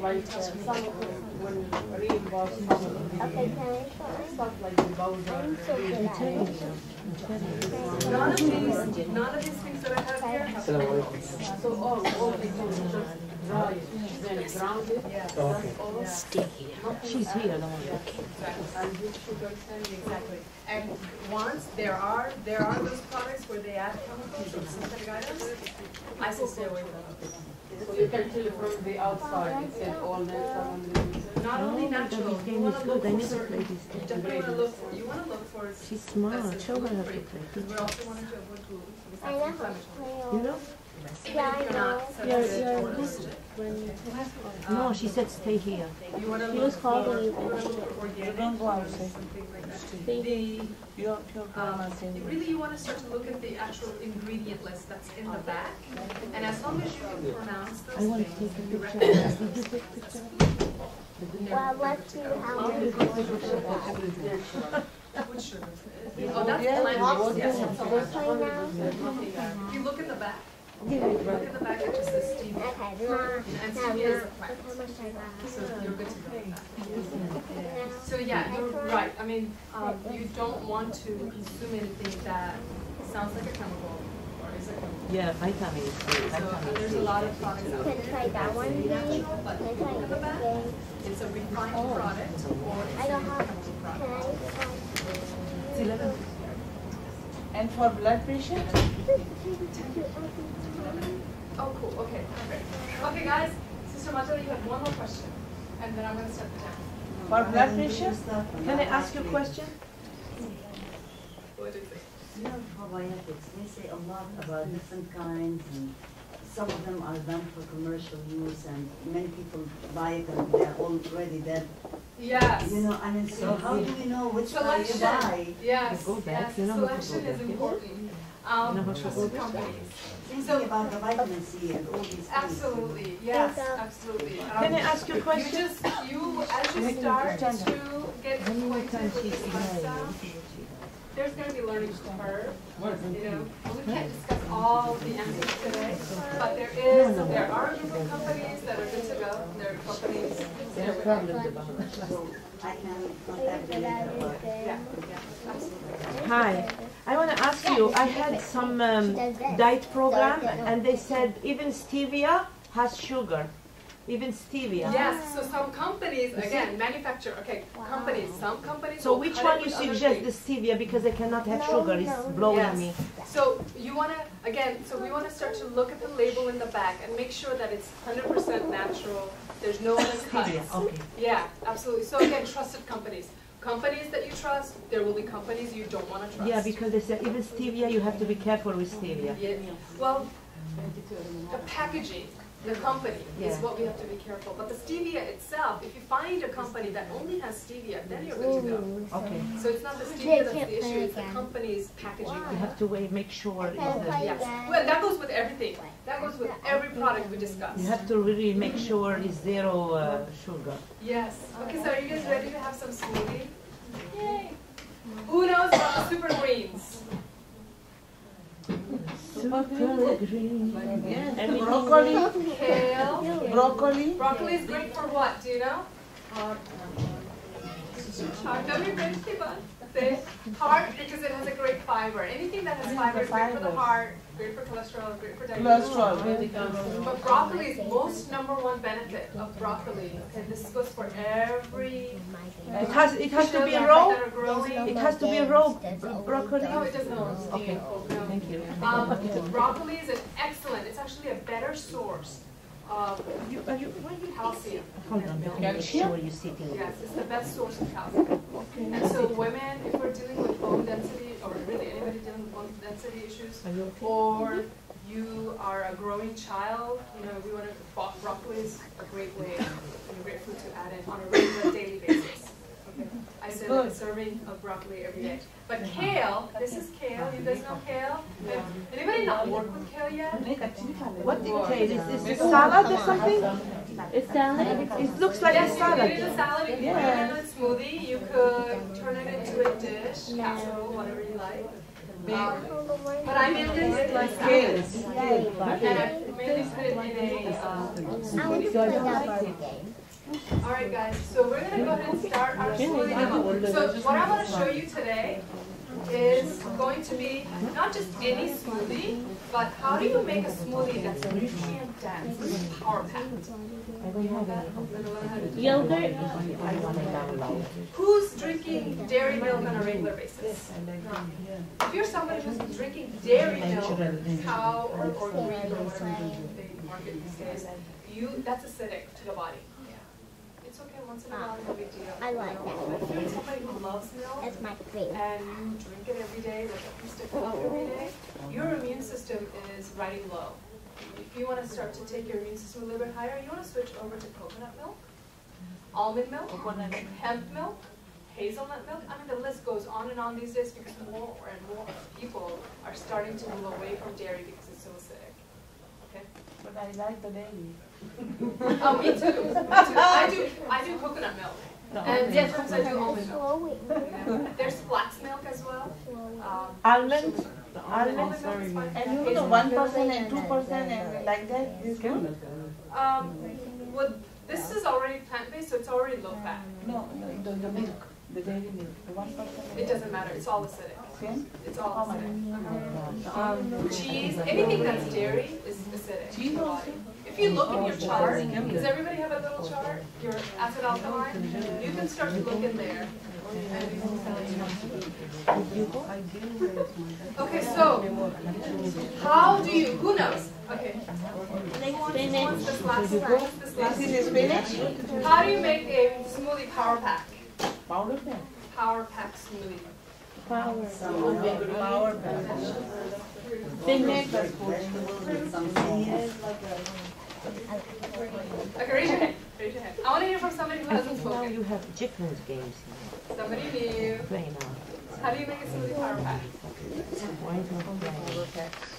like uh, some of them, some of the stuff like the powder. None of these, none of these things that I have here. So all, all just dry, then ground it, that's all. She's here. the one. And with sugar candy, exactly. And once there are, there are those products where they add chemicals or synthetic items, I say stay away from those. So you can tell from the outside, it said all natural Not only natural, you game wanna look. For certain, this you game. definitely wanna look for, you wanna look for. She's smart. Show her how to play. We're also wanting to avoid gluten, I know. You know? You're- you're or. No, she said stay here. You wanna He look was for, calling you you. wanna look for organic, don't go outside. something like that. Stay The, Pure, pure um, really you wanna start to look at the actual ingredient list that's in the back. And as long as you can pronounce I want to take a picture. recognize you take a picture? Well, let's see how Which <laughs> sugar? Oh, that's Yeah, plant, what yes, do- that's all this that. way now. If you look in the back, Give look in the back, it just says stevia. Okay, And now, is a plant. how much I got. So you're good to go with that. So yeah, you're right. I mean, um, you don't want to consume anything that sounds like a chemical or is a chemical. Yeah, vitamin C. So uh, Vitamin there's a lot of products out Can try that one that natural, but Can I try look at the back, it's a refined Oh. product or it's I a don't have, chemical can product. I try? It's 11. And for blood pressure? Oh, cool. Okay, perfect. Okay, guys, Sister Majala, you have one more question, and then I'm gonna step it down. For blood pressure? Can I ask you a question? What is it? You know, probiotics, they say a lot about different kinds and some of them are done for commercial use and many people buy it and they're already dead. Yes. You know, I mean, so how do we know which one you Selection. buy? Yes, Go back, yes, you know how to go selection is important. Um, You know trusted companies. Same So- about the vitamin C and all these things. Absolutely, yes, Thank you. absolutely. Can I Um, ask you a question? You question? just, you, as you start to get How many acquainted with she's lifestyle, you? there's gonna be learning curve, you know. We can't discuss all the answers today, but there is, there are a group of companies that are good to go. There are companies. So I can contact you later Yeah, yeah. Hi, I want to ask you. I had some um, diet program, and they said even stevia has sugar. Even stevia. Yes, so some companies, again, manufacture, okay, companies, some companies. So which one you suggest the stevia because I cannot have sugar? It's blowing Yes. me. So you wanna, again, so we wanna start to look at the label in the back and make sure that it's hundred percent natural, there's no other cuts. Stevia. Okay. Yeah, absolutely. So again, trusted companies. Companies that you trust, there will be companies you don't wanna trust. Yeah, because they said even stevia you have to be careful with stevia. Yeah, well, the packaging, the company is what we have to be careful. But the stevia itself, if you find a company that only has stevia, then you're good to go. Okay. So it's not the stevia that's the issue, it's the company's packaging. You have to wait, make sure. Yes, well, that goes with everything. That goes with every product we discuss. you have to really make sure it's zero uh, sugar. Yes. Okay, so are you guys ready to have some smoothie? Yay. Who knows about the super greens? Super green. Yes, broccoli, Kale. broccoli. Broccoli is great for what? Do you know? Heart. Heart. Don't be great, Sivan. Say heart because it has a great fiber. Anything that has fiber is great for the heart, great for cholesterol, great for diabetes. Cholesterol. But broccoli's most number one benefit of broccoli, okay, this goes for every It has it has to be children raw. that are growing. It has to be raw bro- broccoli. No, it doesn't. Okay. No. Thank you. Um, broccoli is an excellent, it's actually a better source of You, are you, why you calcium. Hold on, make sure you're sitting. Yes, it's the best source of calcium. And so women, if we're dealing with bone density, or really anybody dealing with bone density issues, you okay? or mm-hmm. you are a growing child, you know, we want to, broccoli is a great way, and a great food to add in on a regular daily basis. Okay. I said like a serving of broccoli every day. But kale, this is kale, you guys know kale? Have Anybody not worked with kale yet? What did Is this salad or something? It's salad. It looks like a Yes, you could put salad. a salad, you could put it in a smoothie, you could turn it into a dish, casserole, whatever you like. Um, But I mainly did like salad. And I mainly put it in a, um, I want to play that game. All right, guys, so we're gonna go ahead and start our smoothie demo. So what I wanna show you today is going to be not just any smoothie, but how do you make a smoothie that's nutrient dense, power packed? Yogurt. Who's drinking dairy milk on a regular basis? If you're somebody who's drinking dairy milk, cow or, or Greek or whatever they market these days, you, that's acidic to the body. It's okay once in a ah, while, no big deal. I like you that. But if you're somebody who loves milk, That's my favorite. and you drink it every day, like at least a cup every day, your immune system is riding low. If you want to start to take your immune system a little bit higher, you want to switch over to coconut milk, almond milk, hemp milk, hazelnut milk. I mean, the list goes on and on these days because more and more people are starting to move away from dairy because it's so acidic. Okay? But I like the dairy. Oh, me too. Me too. I do. I do coconut milk, and sometimes I do almond milk. Slowly. You know? There's flax milk as well. Um, Almond. almond Almond. milk is fine. And you know, one percent and two percent and like that is good. Um, well, this is already plant-based, so it's already low fat. No, no, the, the milk, the dairy milk, the one percent. It doesn't matter. It's all acidic. Same? It's all How acidic. Um, cheese, anything that's dairy is acidic. Cheese also? Body. If you look in your chart, does everybody have a little chart? Your acid alkaline? You can start to look in there. and we can tell you. Okay, so how do you? Who knows? Okay. What's this last this last is spinach, How do you make a smoothie power pack? powder pack. Power pack smoothie. Power pack. Spinach. Vegetables with some seeds. Okay, raise your hand. Raise your hand. I want to hear from somebody who I hasn't think now spoken. you have chickens games here. Somebody new. Play now. How do you make a smoothie power pack? Why not?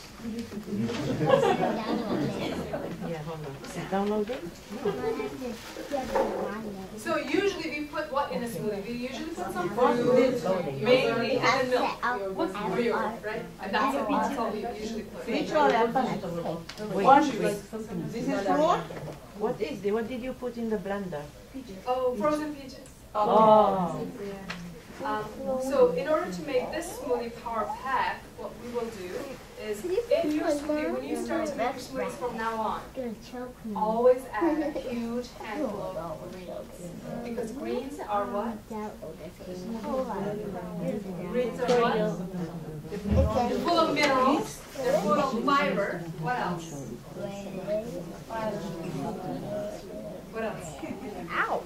Yeah, hold on. Is it downloading? So usually we put what in a smoothie? We usually put some fruit, mainly, and milk. What's for you, right? And that's what, that's all we usually put. Which one? Wait, wait. This is fruit? What is it? What did you put in the blender? Oh, frozen peaches. Oh. Um, so in order to make this smoothie power pack, what we will do is in your smoothie, when you start to make your smoothies from now on, always add a <laughs> huge handful of greens. Because greens are what? Greens are what? They're full of minerals, they're full of fiber. What else? What else? Ow.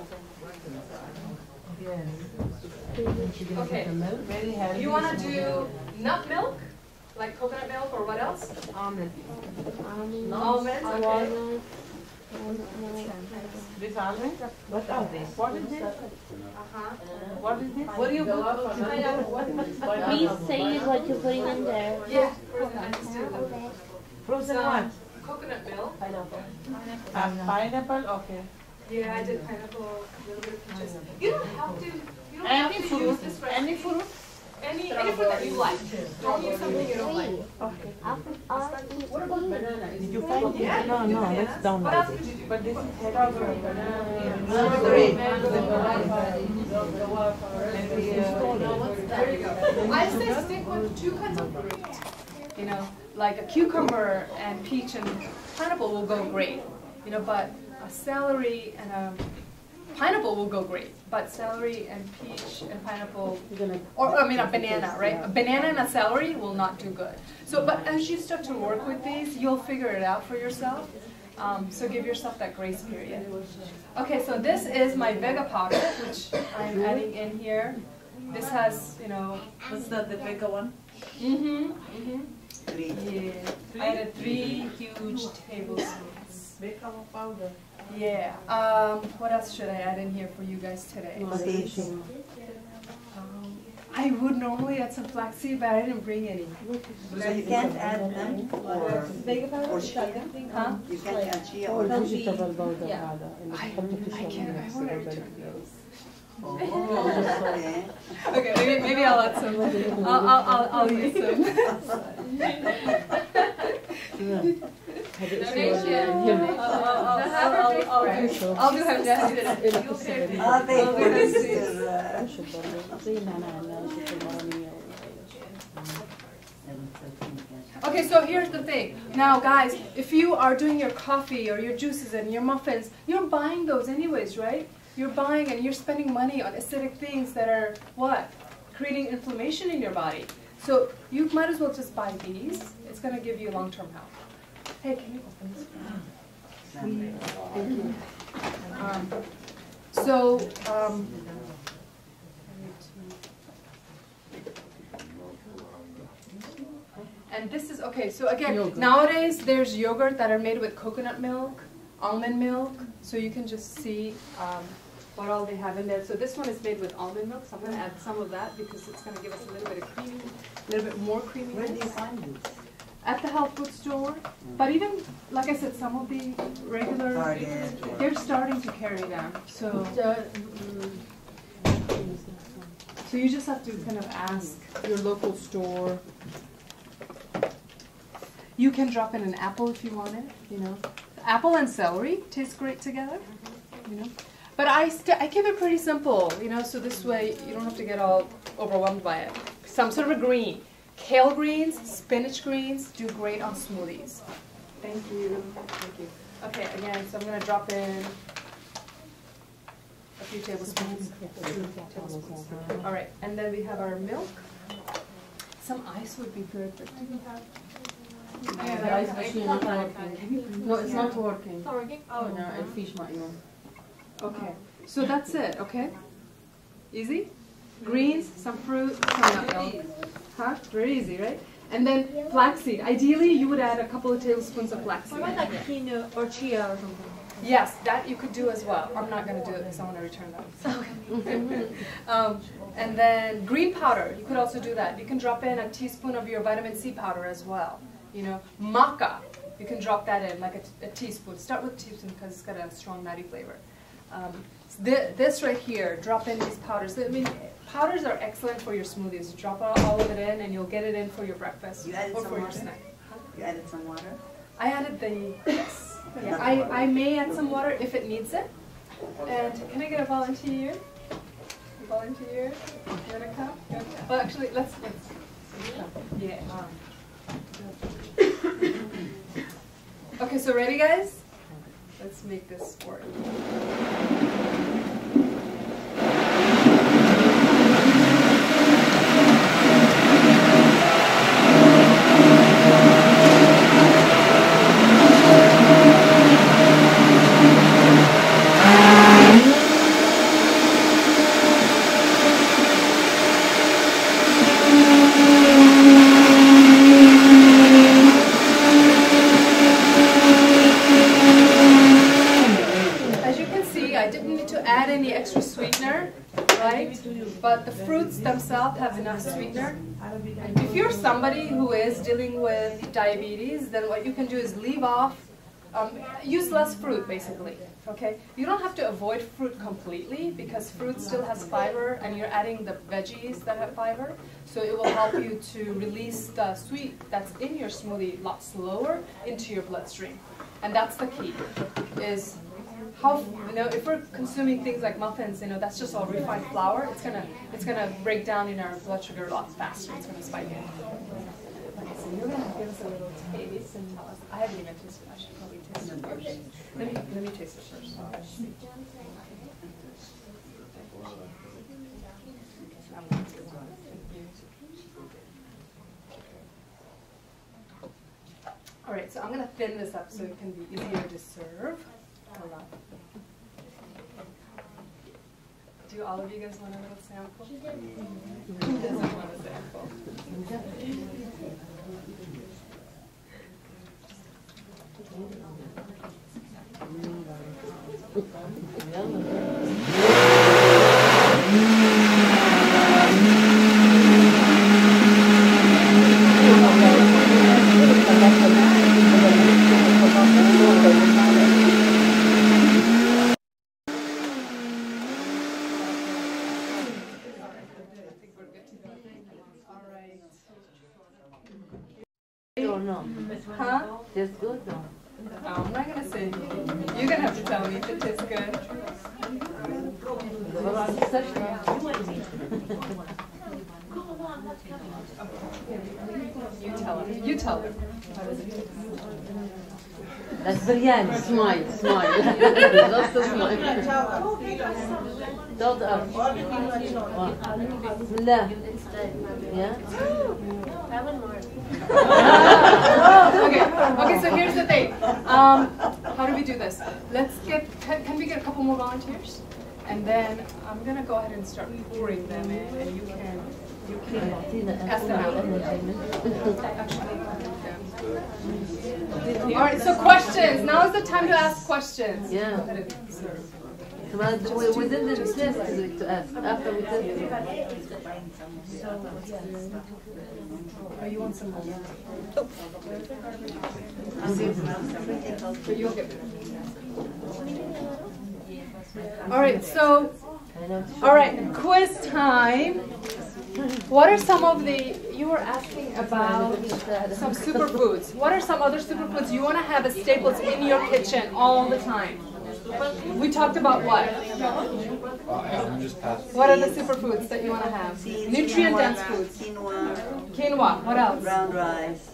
Okay. You want to do nut milk? Like coconut milk or what else? Almond. Almonds, okay. This almond? What are these? What is this? Uh-huh. What is this? What do you put? Please say what you're putting in there. Yeah, frozen, I just. Frozen what? Coconut milk. Uh, pineapple, okay. Yeah, I did pineapple, a little bit of peaches. You don't have to, you don't have to use this recipe. any fruit? Any, any fruit that you like. Don't use something you don't like. What about banana? Did you find it? No, no, let's What else download could you do? But this is strawberry, banana. Strawberry. There you go. I say stick with two kinds of fruit. You know, like a cucumber and peach and pineapple will go great. You know, but a celery and a pineapple will go great. But celery and peach and pineapple, or I mean a banana, right? A banana and a celery will not do good. So, but as you start to work with these, you'll figure it out for yourself. Um, so give yourself that grace period. Okay, so this is my Vega powder, which I'm adding in here. This has, you know, What's that, the bigger one? mm-hmm, mm-hmm. Three. Yeah, I added three huge tablespoons. Baking powder. Yeah. Um, what else should I add in here for you guys today? Um, I would normally add some flaxseed, but I didn't bring any. So you can't add them? Or, or chia? Huh? You can't add chia or, or. Yeah. I, I can't. I want to return those. Oh. okay, maybe, maybe I'll add some. I'll, I'll, I'll, I'll use some. <laughs> Okay, so here's the thing. Now, guys, if you are doing your coffee or your juices and your muffins, you're buying those anyways, right? You're buying and you're spending money on acidic things that are what? Creating inflammation in your body. So you might as well just buy these. It's going to give you long-term health. Hey, can you open this? Um, so, um, and this is okay. So again, nowadays there's yogurt that are made with coconut milk, almond milk. So you can just see um, what all they have in there. So this one is made with almond milk. So I'm going to add some of that because it's going to give us a little bit of creamy, a little bit more creamy. Where do you find these? At the health food store. Mm. But even, like I said, some of the regular they're starting to carry them. So, mm. so you just have to kind of ask your local store. You can drop in an apple if you want it, you know. Apple and celery taste great together, you know. But I, I keep it pretty simple, you know, so this way you don't have to get all overwhelmed by it. Some sort of a green. Kale greens, spinach greens do great on smoothies. Thank you. Thank you. Okay, again, so I'm going to drop in <laughs> a few tablespoons. All right, and then we have our milk. Some ice would be good, but do we have... Yeah, the ice machine is not working. No, it's not working. Oh, no, it's fish not even. Okay, so that's it, okay? Easy? Greens, some fruit, some nut milk. Huh? Very easy, right? And then flaxseed. Ideally, you would add a couple of tablespoons of flaxseed. What about like quinoa or chia or something? Yes, that you could do as well. I'm not going to do it because I want to return them. <laughs> um, and then green powder, you could also do that. You can drop in a teaspoon of your vitamin C powder as well. You know, maca, you can drop that in like a, t- a teaspoon. Start with a teaspoon because it's got a strong nutty flavor. Um, thi- this right here, drop in these powders. I mean, powders are excellent for your smoothies. Drop all, of it in, and you'll get it in for your breakfast You added or some for your water? snack. You added some water? I added the yes. <laughs> Yeah, I, I may add some water if it needs it. And can I get a volunteer? A volunteer? You wanna come? Well, actually, let's. let's yeah. <coughs> Okay, so ready, guys? Let's make this work. As you can see, I didn't need to add any extra sweetener, right? But the fruits sweetener. If you're somebody who is dealing with diabetes, then what you can do is leave off, um, use less fruit basically. Okay, you don't have to avoid fruit completely because fruit still has fiber, and you're adding the veggies that have fiber, so it will help you to release the sweet that's in your smoothie a lot slower into your bloodstream, and that's the key. Is how you know if we're consuming things like muffins, you know that's just all refined flour. It's gonna it's gonna break down in our blood sugar a lot faster. It's gonna spike in. Okay, so you're gonna give us a little taste and tell us. I haven't even tasted. it. I should probably taste it first. Let me let me taste it first. All right, so I'm gonna thin this up so it can be easier to serve. On. Do all of you guys want a little sample? Who doesn't want a sample? I think we're good to go. All right. Or no? Huh? Tastes good though. Oh, I'm not gonna say anything. You're gonna have to tell me if it tastes good. You tell him. You tell him. How does it taste? That's biryani. Smile, smile. Just a smile. Don't up. Bismillah. Yeah? <gasps> <laughs> okay. Okay. So here's the thing. Um, how do we do this? Let's get. Can, can we get a couple more volunteers? And then I'm gonna go ahead and start pouring them in, and you can. You can pass them out. Actually, All right. So questions. Now is the time to ask questions. Yeah. Go ahead and serve. Well, we- we didn't test to to ask. After we test Oh, you want some more? I'll see if I'm But you'll get All right, so, all right, quiz time. What are some of the, you were asking about some superfoods. What are some other superfoods you want to have as staples in your kitchen all the time? We talked about what? What are the superfoods that you want to have? Nutrient dense foods. Quinoa, Quinoa, what else? brown rice,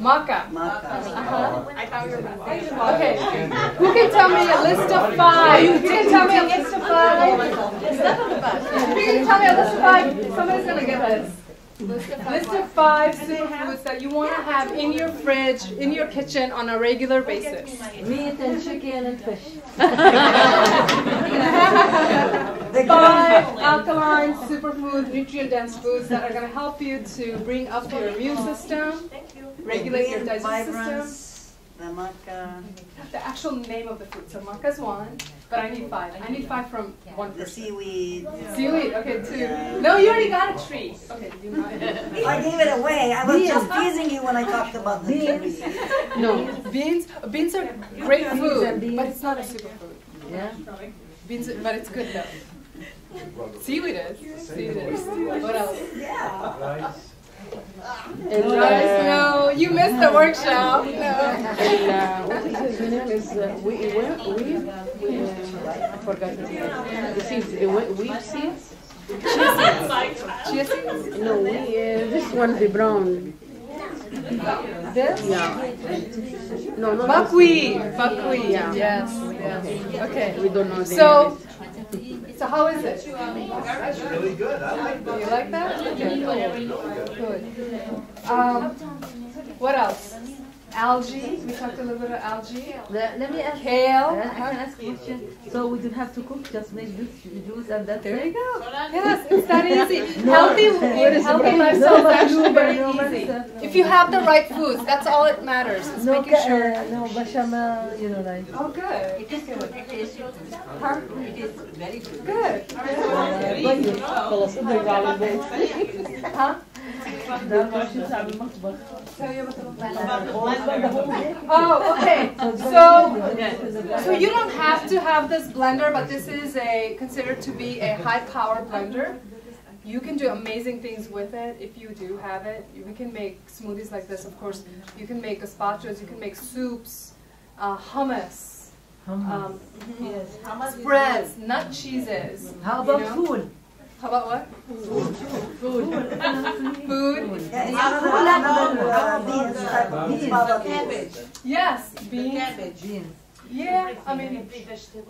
Maca. maca. Uh-huh. Okay. Who can tell me a list of five? Who can tell me a list of five? Who can tell me a list of five? Somebody's gonna get this. List of five superfoods that you want to have in your fridge, in your kitchen on a regular basis. Meat and chicken and fish. <laughs> Five alkaline superfoods, nutrient-dense foods that are going to help you to bring up your immune system, regulate your digestive system. Vibrance, the maca, The actual name of the fruit. So maca is one. but I need five. I need five from one The person. seaweed. Seaweed, okay, two. No, you already got a tree. Okay, you got it. <laughs> I gave it away. I was just teasing you when I talked about the tree. No, beans. Beans are great food, but it's not a superfood. Yeah. Beans, but it's good though. Seaweed is. Seaweed is. What else? Yeah. And, uh, No, you missed the workshop. No. and uh, what is his name is uh, we we we, we uh, I forgot his name. The seeds, wheat wheat seeds. Chia seeds. No, we uh, this one the brown. This? Yeah. No, no. Buckwheat. Buckwheat. Yeah. Yes. yes. Okay. We don't know the So, so how is it? That's Really good, I like that. You like that? Okay, Good. Um, what else? Algae. We talked a little bit of algae. Let, let me ask. Kale. I can ask question. So we don't have to cook. Just make juice, juice and that's there it. you go. Yes, it's that <laughs> easy. no, healthy healthy lifestyle is actually very easy. If you have the right foods, that's all it matters. It's no, making sure. Uh, no bechamel, you know, like. Oh, good. It is good. It is. It is very good. Good. Huh? Oh, okay. So, so you don't have to have this blender, but this is a considered to be a high power blender. You can do amazing things with it if you do have it. We can make smoothies like this, of course. You can make gazpachos, you can make soups, uh, hummus. Hummus. Um, mm -hmm. yes. Hummus spreads, nut cheeses. How about you know? food? How about what? Food. Food. Food. it's another uh, beans, uh, beans, fava. Yes, beans. Beans. Yeah, I mean,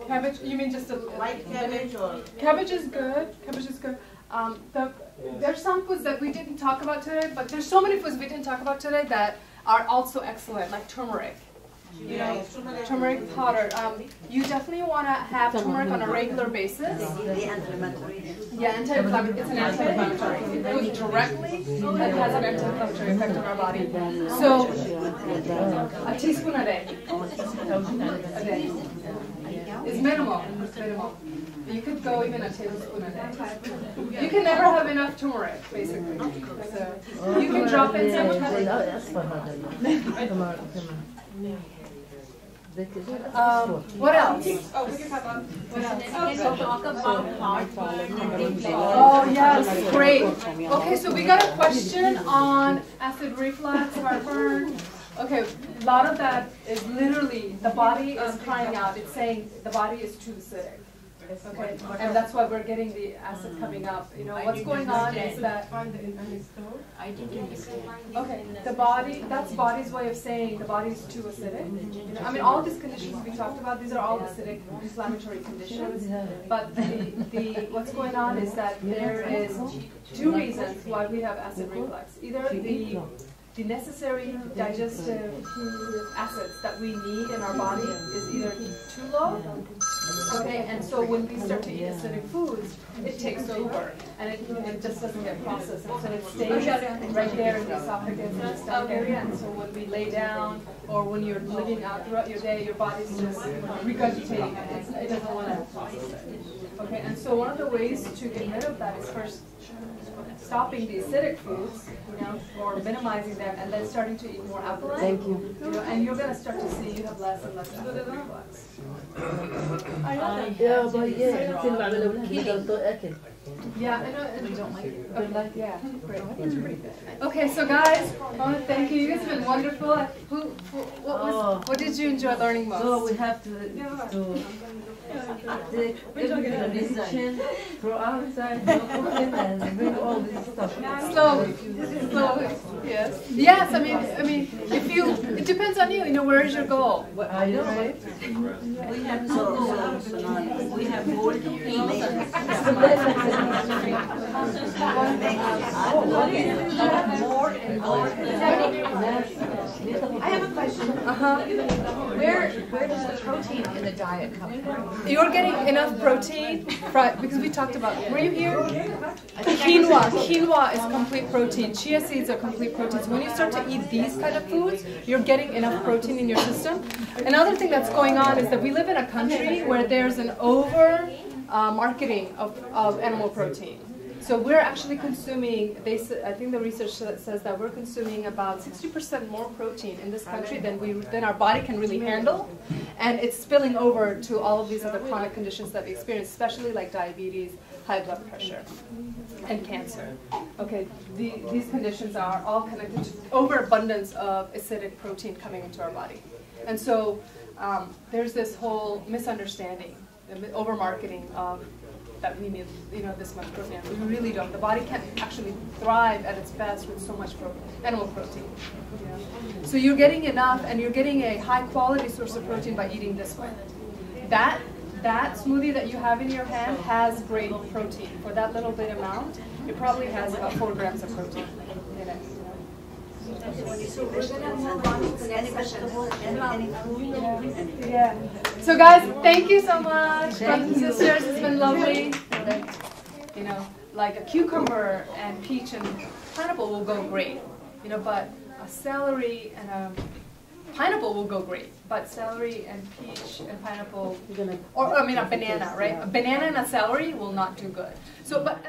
cabbage. You mean just a White cabbage or? Cabbage is good. Cabbage is good. Um, the, there's some foods that we didn't talk about today, but there's so many foods we didn't talk about today that are also excellent, like turmeric. You know, turmeric powder. Um, you definitely want to have turmeric on a regular basis. Yeah, anti-inflammatory. It's an anti-inflammatory. It goes directly and has an anti-inflammatory effect on our body. So, a teaspoon a day. A day. It's minimal. It's minimal. You could go even a tablespoon a day. You can never have enough turmeric, basically. So, you can drop in some Um, what else? Oh, we can talk about what else? Oh, yes, great. Okay, so we got a question on acid reflux, heartburn. Okay, a lot of that is literally, the body is crying out, it's saying the body is too acidic. Okay, and that's why we're getting the acid coming up. You know, what's going on is that. I think okay, the body, that's body's way of saying the body is too acidic. You know, I mean, all these conditions we talked about, these are all acidic inflammatory conditions. But the, the, what's going on is that there is two reasons why we have acid reflux. Either the, the necessary digestive acids that we need in our body is either too low, okay, and so when we start to eat acidic foods, it takes over, and it, it just doesn't get processed, and so it stays right there in the esophagus and stomach area, and so when we lay down, or when you're living out throughout your day, your body's just regurgitating it, it doesn't want to process it. Okay, and so one of the ways to get rid of that is first stopping the acidic foods, you know, or minimizing them, and then starting to eat more alkaline. Thank you. you know, and you're going to start to see you have less and less acid reflux. I know that. Yeah, but yeah, it's. Yeah, I know, and we don't like it. But like, yeah, great. Okay, so guys, I want to thank you. You guys have been wonderful. Who, who what was, oh. what did you enjoy learning most? So we have to to take every decision throw outside, go cooking, and bring all this stuff. Slowly, slowly, yes. Yes, I mean, I mean, if you, it depends on you, you know, where is your goal? I know. Right? We have so, so, so we have more <laughs> More more. <laughs> I have a question. Where where does the protein in the diet come from? You're getting enough protein, because we talked about, were you here? Quinoa, quinoa is complete protein. Chia seeds are complete protein. So when you start to eat these kind of foods, you're getting enough protein in your system. Another thing that's going on is that we live in a country where there's an over uh, marketing of, of animal protein. So we're actually consuming, they, I think the research says that we're consuming about 60% more protein in this country than we, than our body can really handle. And it's spilling over to all of these other chronic conditions that we experience, especially like diabetes, high blood pressure, and cancer. Okay, the, these conditions are all connected to overabundance of acidic protein coming into our body. And so um, there's this whole misunderstanding, the over-marketing of that we need, you know, this much protein. We really don't. The body can't actually thrive at its best with so much pro- animal protein. know. So you're getting enough, and you're getting a high-quality source of protein by eating this one. That that smoothie that you have in your hand has great protein. For that little bit amount, it probably has about four grams of protein. So we're gonna move on to the next vegetables, any, any food? Yeah. So guys, thank you so much, brothers and sisters. It's been lovely. You know, like a cucumber and peach and pineapple will go great. You know, but a celery and a pineapple will go great. But celery and peach and pineapple, or I mean a banana, right? A banana and a celery will not do good. So, but.